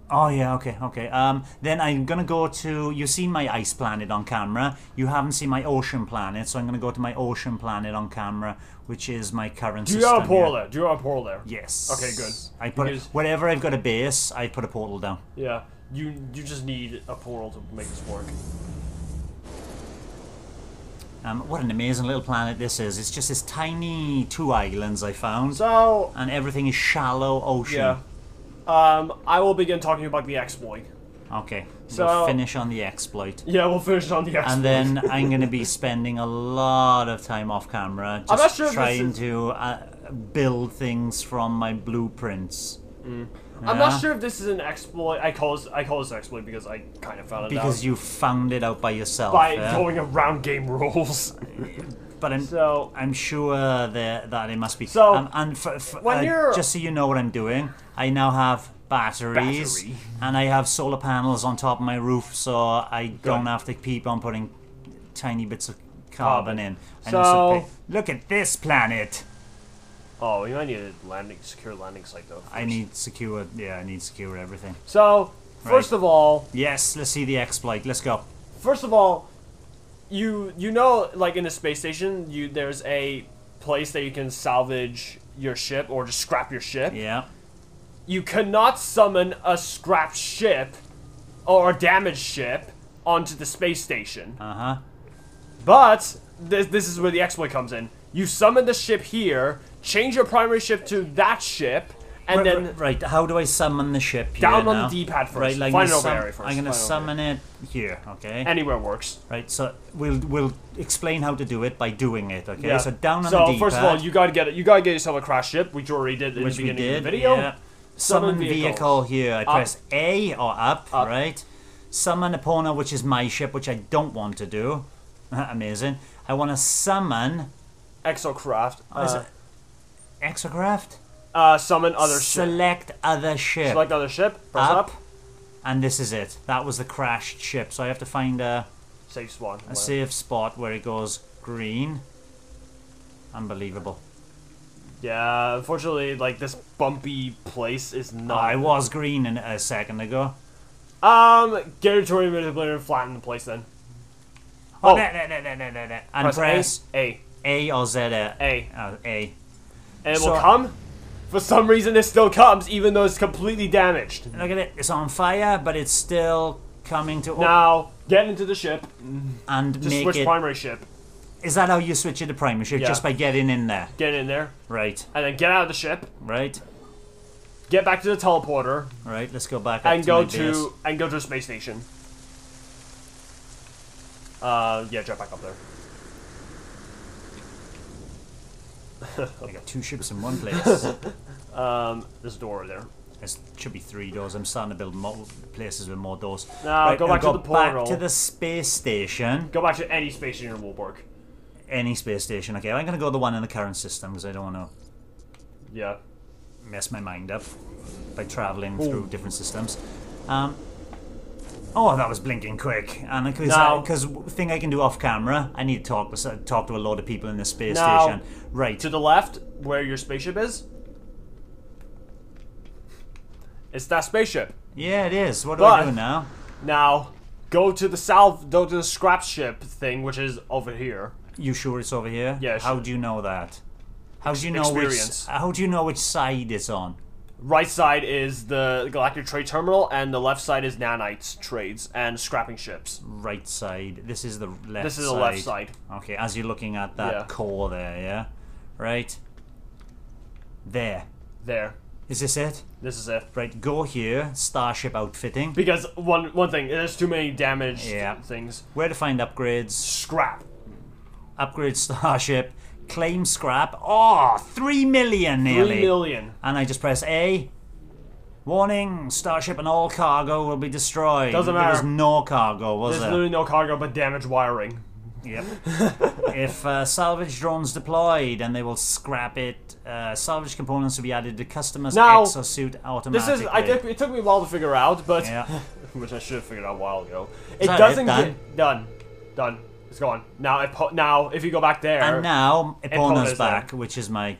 Oh yeah, okay, okay. Um, then I'm gonna go to. You've seen my ice planet on camera. You haven't seen my ocean planet, so I'm gonna go to my ocean planet on camera, which is my current Do you have a portal here. there? Do you have a portal there? Yes. Okay, good. I put Because- wherever I've got a base, I put a portal down. Yeah. You you just need a portal to make this work. Um, what an amazing little planet this is. It's just this tiny two islands I found, So and everything is shallow ocean. yeah. Um, I will begin talking about the exploit. Okay. So- we'll finish on the exploit. Yeah, we'll finish on the exploit. And then I'm going to be spending a lot of time off camera just sure trying is- to uh, build things from my blueprints. I'm Yeah? I'm not sure if this is an exploit. I call this I call this exploit because I kind of found it out. Because out you found it out by yourself. by yeah? going around game rules. But I'm, so I'm sure that, that it must be. So, um, and for, for, when uh, you're- just so you know what I'm doing, I now have batteries Battery. and I have solar panels on top of my roof, so I don't have to keep on putting tiny bits of carbon, Carbon. in. I So- look at this planet. Oh, you might need a landing secure landing site though. I need secure. Yeah, I need secure everything. So first of all, Yes, let's see the exploit. Let's go. first of all, you you know like in the space station, you there's a place that you can salvage your ship or just scrap your ship. Yeah. You cannot summon a scrap ship or a damaged ship onto the space station. Uh huh. But this, this is where the exploit comes in. You summon the ship here, change your primary ship to that ship, and right, then right, how do I summon the ship here Down on the? D-pad first. Right, like Find an sum- area first. I'm gonna Find an summon it here. Okay. anywhere works. Right, so we'll we'll explain how to do it by doing it. Okay, Yeah. so down on so the D-pad, first of all, you gotta get it. You gotta get yourself a crash ship, which you already did in which the we did. of the video. Yeah. Summon vehicle here. I press A or up, Up. right? Summon Epona, which is my ship, which I don't want to do. Amazing. I want to summon. Exocraft. Uh, Exocraft? uh, summon other ship. Select other ship. Select other ship. Press up, up. and this is it. That was the crashed ship. So I have to find a, Safe spawn. a safe spot where it goes green. Unbelievable. Yeah, unfortunately, like this bumpy place is not. I was green in a second ago. Um, get a tornado manipulator and flatten the place then. Oh, Oh. no, no, no, no, no, no, no. And Press, press A. A or Z. uh, uh, A. And it So- will come. For some reason, it still comes, even though it's completely damaged. Look at it. It's on fire, but it's still coming to. Now, get into the ship. and Just switch it. primary ship. Is that how you switch it to primary ship? Yeah. Just by getting in there. Get in there. Right. And then get out of the ship. Right. Get back to the teleporter. Right. Let's go back up and to go my base. to and go to a space station. Uh, yeah, jet back up there. I got two ships in one place. Um, there's a door over there. There should be three doors. I'm starting to build more places with more doors. Now go I'll back to the portal. back to the space station. Go back to any space station in Wolborg. Any space station. Okay, I'm gonna go the one in the current system because I don't want to Yeah. mess my mind up by traveling Ooh. through different systems. Um, oh, that was blinking quick. And because because thing I can do off camera, I need to talk to talk to a lot of people in the space Now, station. Right. To the left, where your spaceship is. It's that spaceship. yeah, it is. What do I But- do now? Now, go to the south. Go to the scrap ship thing, which is over here. You sure it's over here? Yeah, How sure. do you know that? How do you know which? Experience. How do you know which side it's on? Right side is the Galactic Trade Terminal, and the left side is nanites trades and scrapping ships. Right side. This is the left. This is side. the left side. Okay, as you're looking at that Yeah. core there, yeah, right. There. There. Is this it? This is it. Right. Go here. Starship outfitting. Because one one thing, there's too many damaged Yeah. things. Where to find upgrades? Scrap. Upgrade Starship. Claim scrap. Oh, three million nearly. Three million. And I just press A. Warning: Starship and all cargo will be destroyed. Doesn't matter. There was no cargo, was There's there? literally no cargo but damaged wiring. Yep. if uh, salvage drones deployed, and they will scrap it. Uh, salvage components will be added to customers' Now, exosuit automatically. This is I took it took me a while to figure out, but Yeah. which I should have figured out a while ago. It that it? doesn't Done? get done. Done. It's gone. Now po- now if you go back there And now Epona's back, which is my yeah,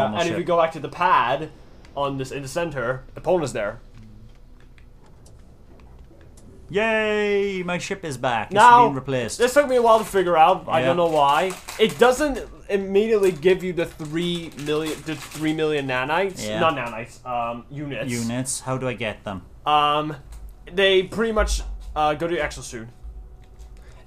normal and ship. if you go back to the pad on this in the center, Epona's there. Yay! My ship is back. It's Now, been replaced. This took me a while to figure out. I don't know why. It doesn't immediately give you the three million, the three million nanites. Yeah. Not nanites. Um, units. Units. How do I get them? Um, they pretty much uh, go to your exosuit.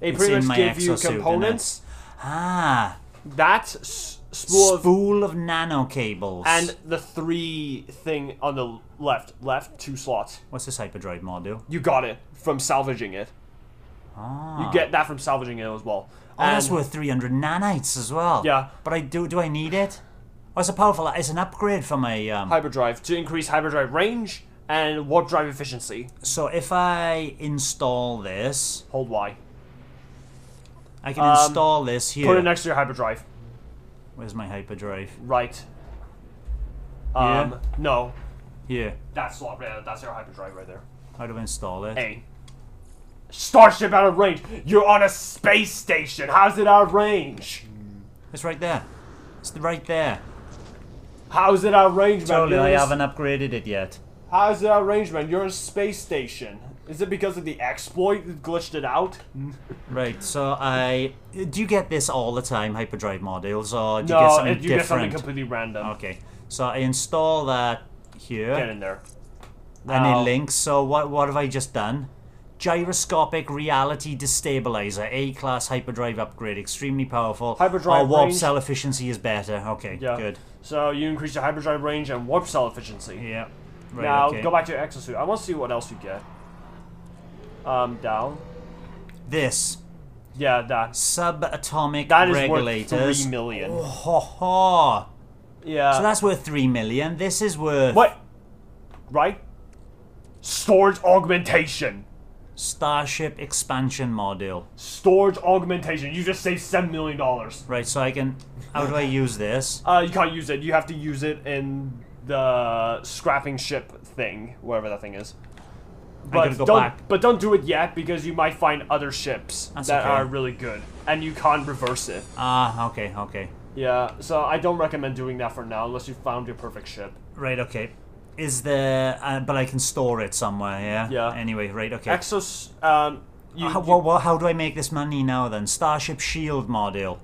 They It's pretty in much my give you exosuit, isn't it? components. Ah, That s- spool of of nano cables. and the three thing on the left, left two slots. what's this hyperdrive module? You got it from salvaging it. Ah, You get that from salvaging it as well. Oh, that's worth 300 nanites as well. Yeah. But I do. Do I need it? Oh, it's a powerful. It's an upgrade for my. Um, hyperdrive to increase hyperdrive range and warp drive efficiency. so if I install this, Hold Y. I can Um, install this here. Put it next to your hyperdrive. Where's my hyperdrive? Right. Um, Yeah. no. Here. That slot, yeah, that's your hyperdrive right there. How do I install it? A. Starship out of range. You're on a space station. How's it out of range? It's right there. It's right there. How's it out of range, man? Totally, I haven't upgraded it yet. How's it out of range, man? You're a space station. Is it because of the exploit that glitched it out? Right, so I do you get this all the time, hyperdrive modules, or do you get something it, you get something different? completely random. okay, so I install that here, Get in there. and it links. So what what have I just done? Gyroscopic reality destabilizer, A class hyperdrive upgrade, extremely powerful. Hyperdrive Our warp range- cell efficiency is better. Okay, Yeah. good. So you increase your hyperdrive range and warp cell efficiency. Yeah. Right, now okay. go back to your exosuit. I want to see what else you get. Um, down. This Yeah, that. subatomic That is regulators. worth three million. Ho ho. Yeah. So that's worth three million. This is worth what? Right? Storage augmentation. Starship expansion module. Storage augmentation. You just saved seven million dollars. Right, so I can. How do I use this? Uh, you can't use it. You have to use it in the scrapping ship thing, whatever that thing is. But go don't, back. but don't do it yet because you might find other ships That's that okay. are really good, and you can't reverse it. Ah, okay, okay. Yeah, so I don't recommend doing that for now unless you found your perfect ship. Right, okay. Is there? Uh, but I can store it somewhere. Yeah. Yeah. Anyway, right. Okay. Exos. Um. You, how, you- well, well, how do I make this money now then? Starship Shield module.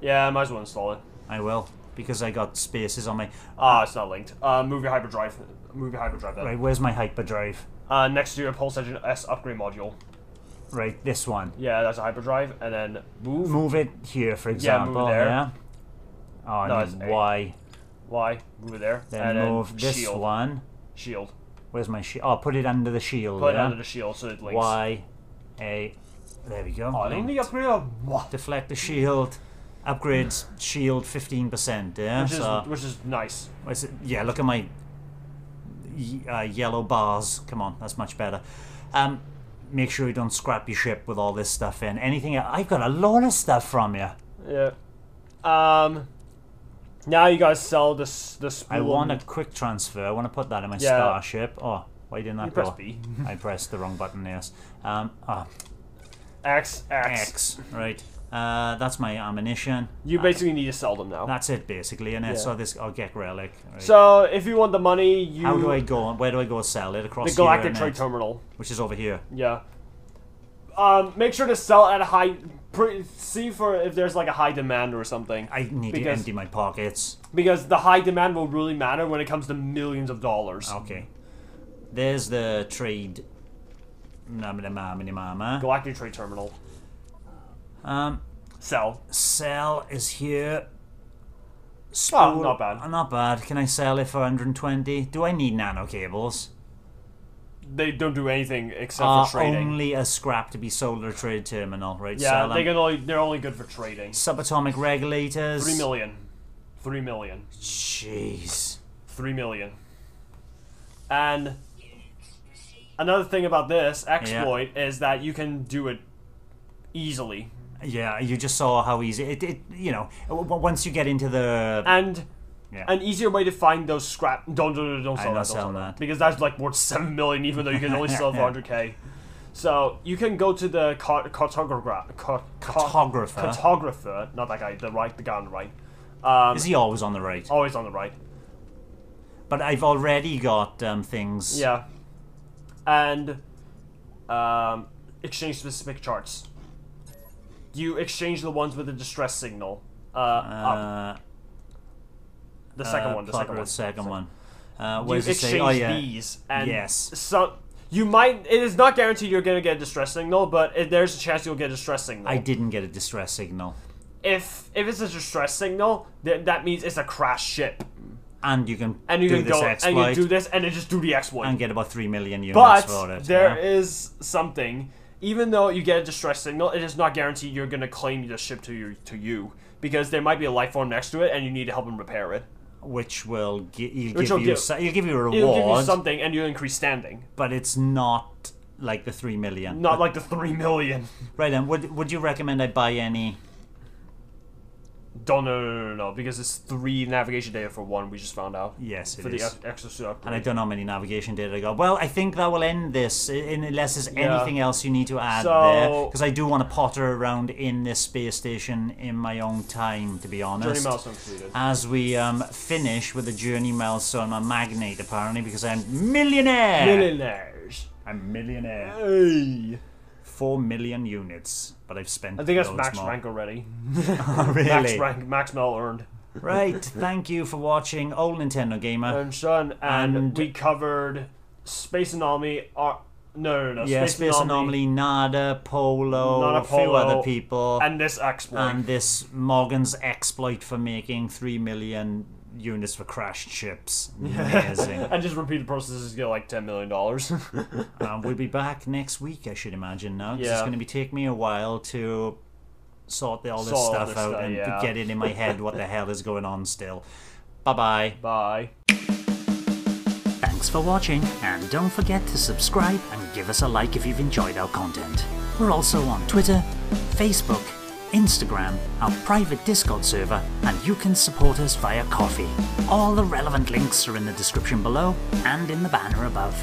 yeah, I might as well install it. I will because I got spaces on my. Ah, it's not linked. Uh, move your hyperdrive. Move your hyperdrive then. Right. Where's my hyperdrive? Uh, next to your Pulse Engine S upgrade module. Right. This one. Yeah, that's a hyperdrive, and then move. Move it here, for example. Yeah, move it there. Yeah. Oh, No, need it's. Y. Y. Move it there. Then and move then this shield. one. Shield. Where's my shield? Oh, put it under the shield. Put it under the shield so it links. Y, A. There we go. Oh, I Linked. only upgrade of what? Deflect the shield. Upgrades shield 15%. Yeah. Which is so, which is nice. what's it? Yeah, look at my uh, yellow bars. Come on, that's much better. Um, make sure you don't scrap your ship with all this stuff in. Anything? I've got a lot of stuff from you. Yeah. Um. Now you guys sell this this. I want a quick transfer. I want to put that in my Yeah. starship. Oh, why didn't that You go? press B. I pressed the wrong button. Yes. Um. Ah, X X. X. Right. Uh, that's my ammunition. You basically need to sell them now. That's it, basically, and Yeah. so this I'll get relic. Right. So if you want the money, you how do I go? Where do I go sell it across the Galactic Trade Terminal. which is over here? Yeah. Um, make sure to sell at a high. See for if there's like a high demand or something, I need to empty my pockets. because the high demand will really matter when it comes to millions of dollars. Okay. There's the trade. Mama. Galactic Trade Terminal. Um, Sell. sell is here. Oh, not bad. uh, Not bad. Can I sell it for 120? Do I need nano cables? They don't do anything except Uh, for trading. only a scrap to be sold at a trade terminal, right? yeah, they can only they're only good for trading. Subatomic regulators. Three million. Three million. Jeez. Three million. And another thing about this exploit is that you can do it easily. Yeah, you just saw how easy it. it you know, once you get into the And yeah, an easier way to find those scrap don't don't, don't sell that, don't sell that. because that's like worth seven million even though you can only sell for hundred k. So you can go to the car- cartographer, car- car- Cartographer? cartographer, not that guy, the right, the guy on the right. Um, is he always on the right? always on the right. But I've already got um, things. Yeah, and um, exchange specific charts. You exchange the ones with the distress signal. Uh, up. Uh, The second uh, one. The second one. the second one. Uh, You where does it exchange say? Oh yeah. these, and Yes. some you might. It is not guaranteed you're gonna get a distress signal, but it, there's a chance you'll get a distress signal. I didn't get a distress signal, if if it's a distress signal, then that means it's a crash ship, and you can and you do can this go exploit and you do this and then just do the exploit. and get about three million units but for it. there yeah? is something. Even though you get a distress signal, it is not guaranteed you're gonna claim the ship to you to you because there might be a life form next to it, and you need to help them repair it. which will gi- you'll Which give will you give- so- you'll give you a It'll give you reward, something, and you increase standing. but it's not like the three million. Not like the three million. Right then, would would you recommend I buy any? Don't no no no no no because it's three navigation data for one. We just found out Yes, it for is. the ex- extra upgrade. and I don't know how many navigation data I got. Well, I think that will end this, unless there's Yeah. anything else you need to add So- there. Because I do want to potter around in this space station in my own time, to be honest. Journey milestone completed. As we um, finish with the journey milestone, I'm a magnate apparently because I'm millionaire. Millionaires. I'm millionaire. Hey. Four million units, but I've spent. I think that's max more. rank already. Oh, really? Max rank, max mel earned. Right. Thank you for watching, old Nintendo gamer. And Son, and, And- we covered Space Anomaly. Ar- no, no, no. yeah, Space Anomaly, Nada, Polo, Nada, a few other people. and this exploit. and this Morgan's exploit for making 3 million units for crashed ships. Amazing. and just repeat the process is get like ten million dollars. um, we'll be back next week, I should imagine now. 'cause It's going to be take me a while to sort all this Sort all stuff this out stuff, and yeah. get it in my head what the hell is going on still. Bye bye. Bye. Thanks for watching, and don't forget to subscribe and give us a like if you've enjoyed our content. We're also on Twitter, Facebook, Instagram, our private Discord server, and you can support us via Ko-fi. All the relevant links are in the description below and in the banner above.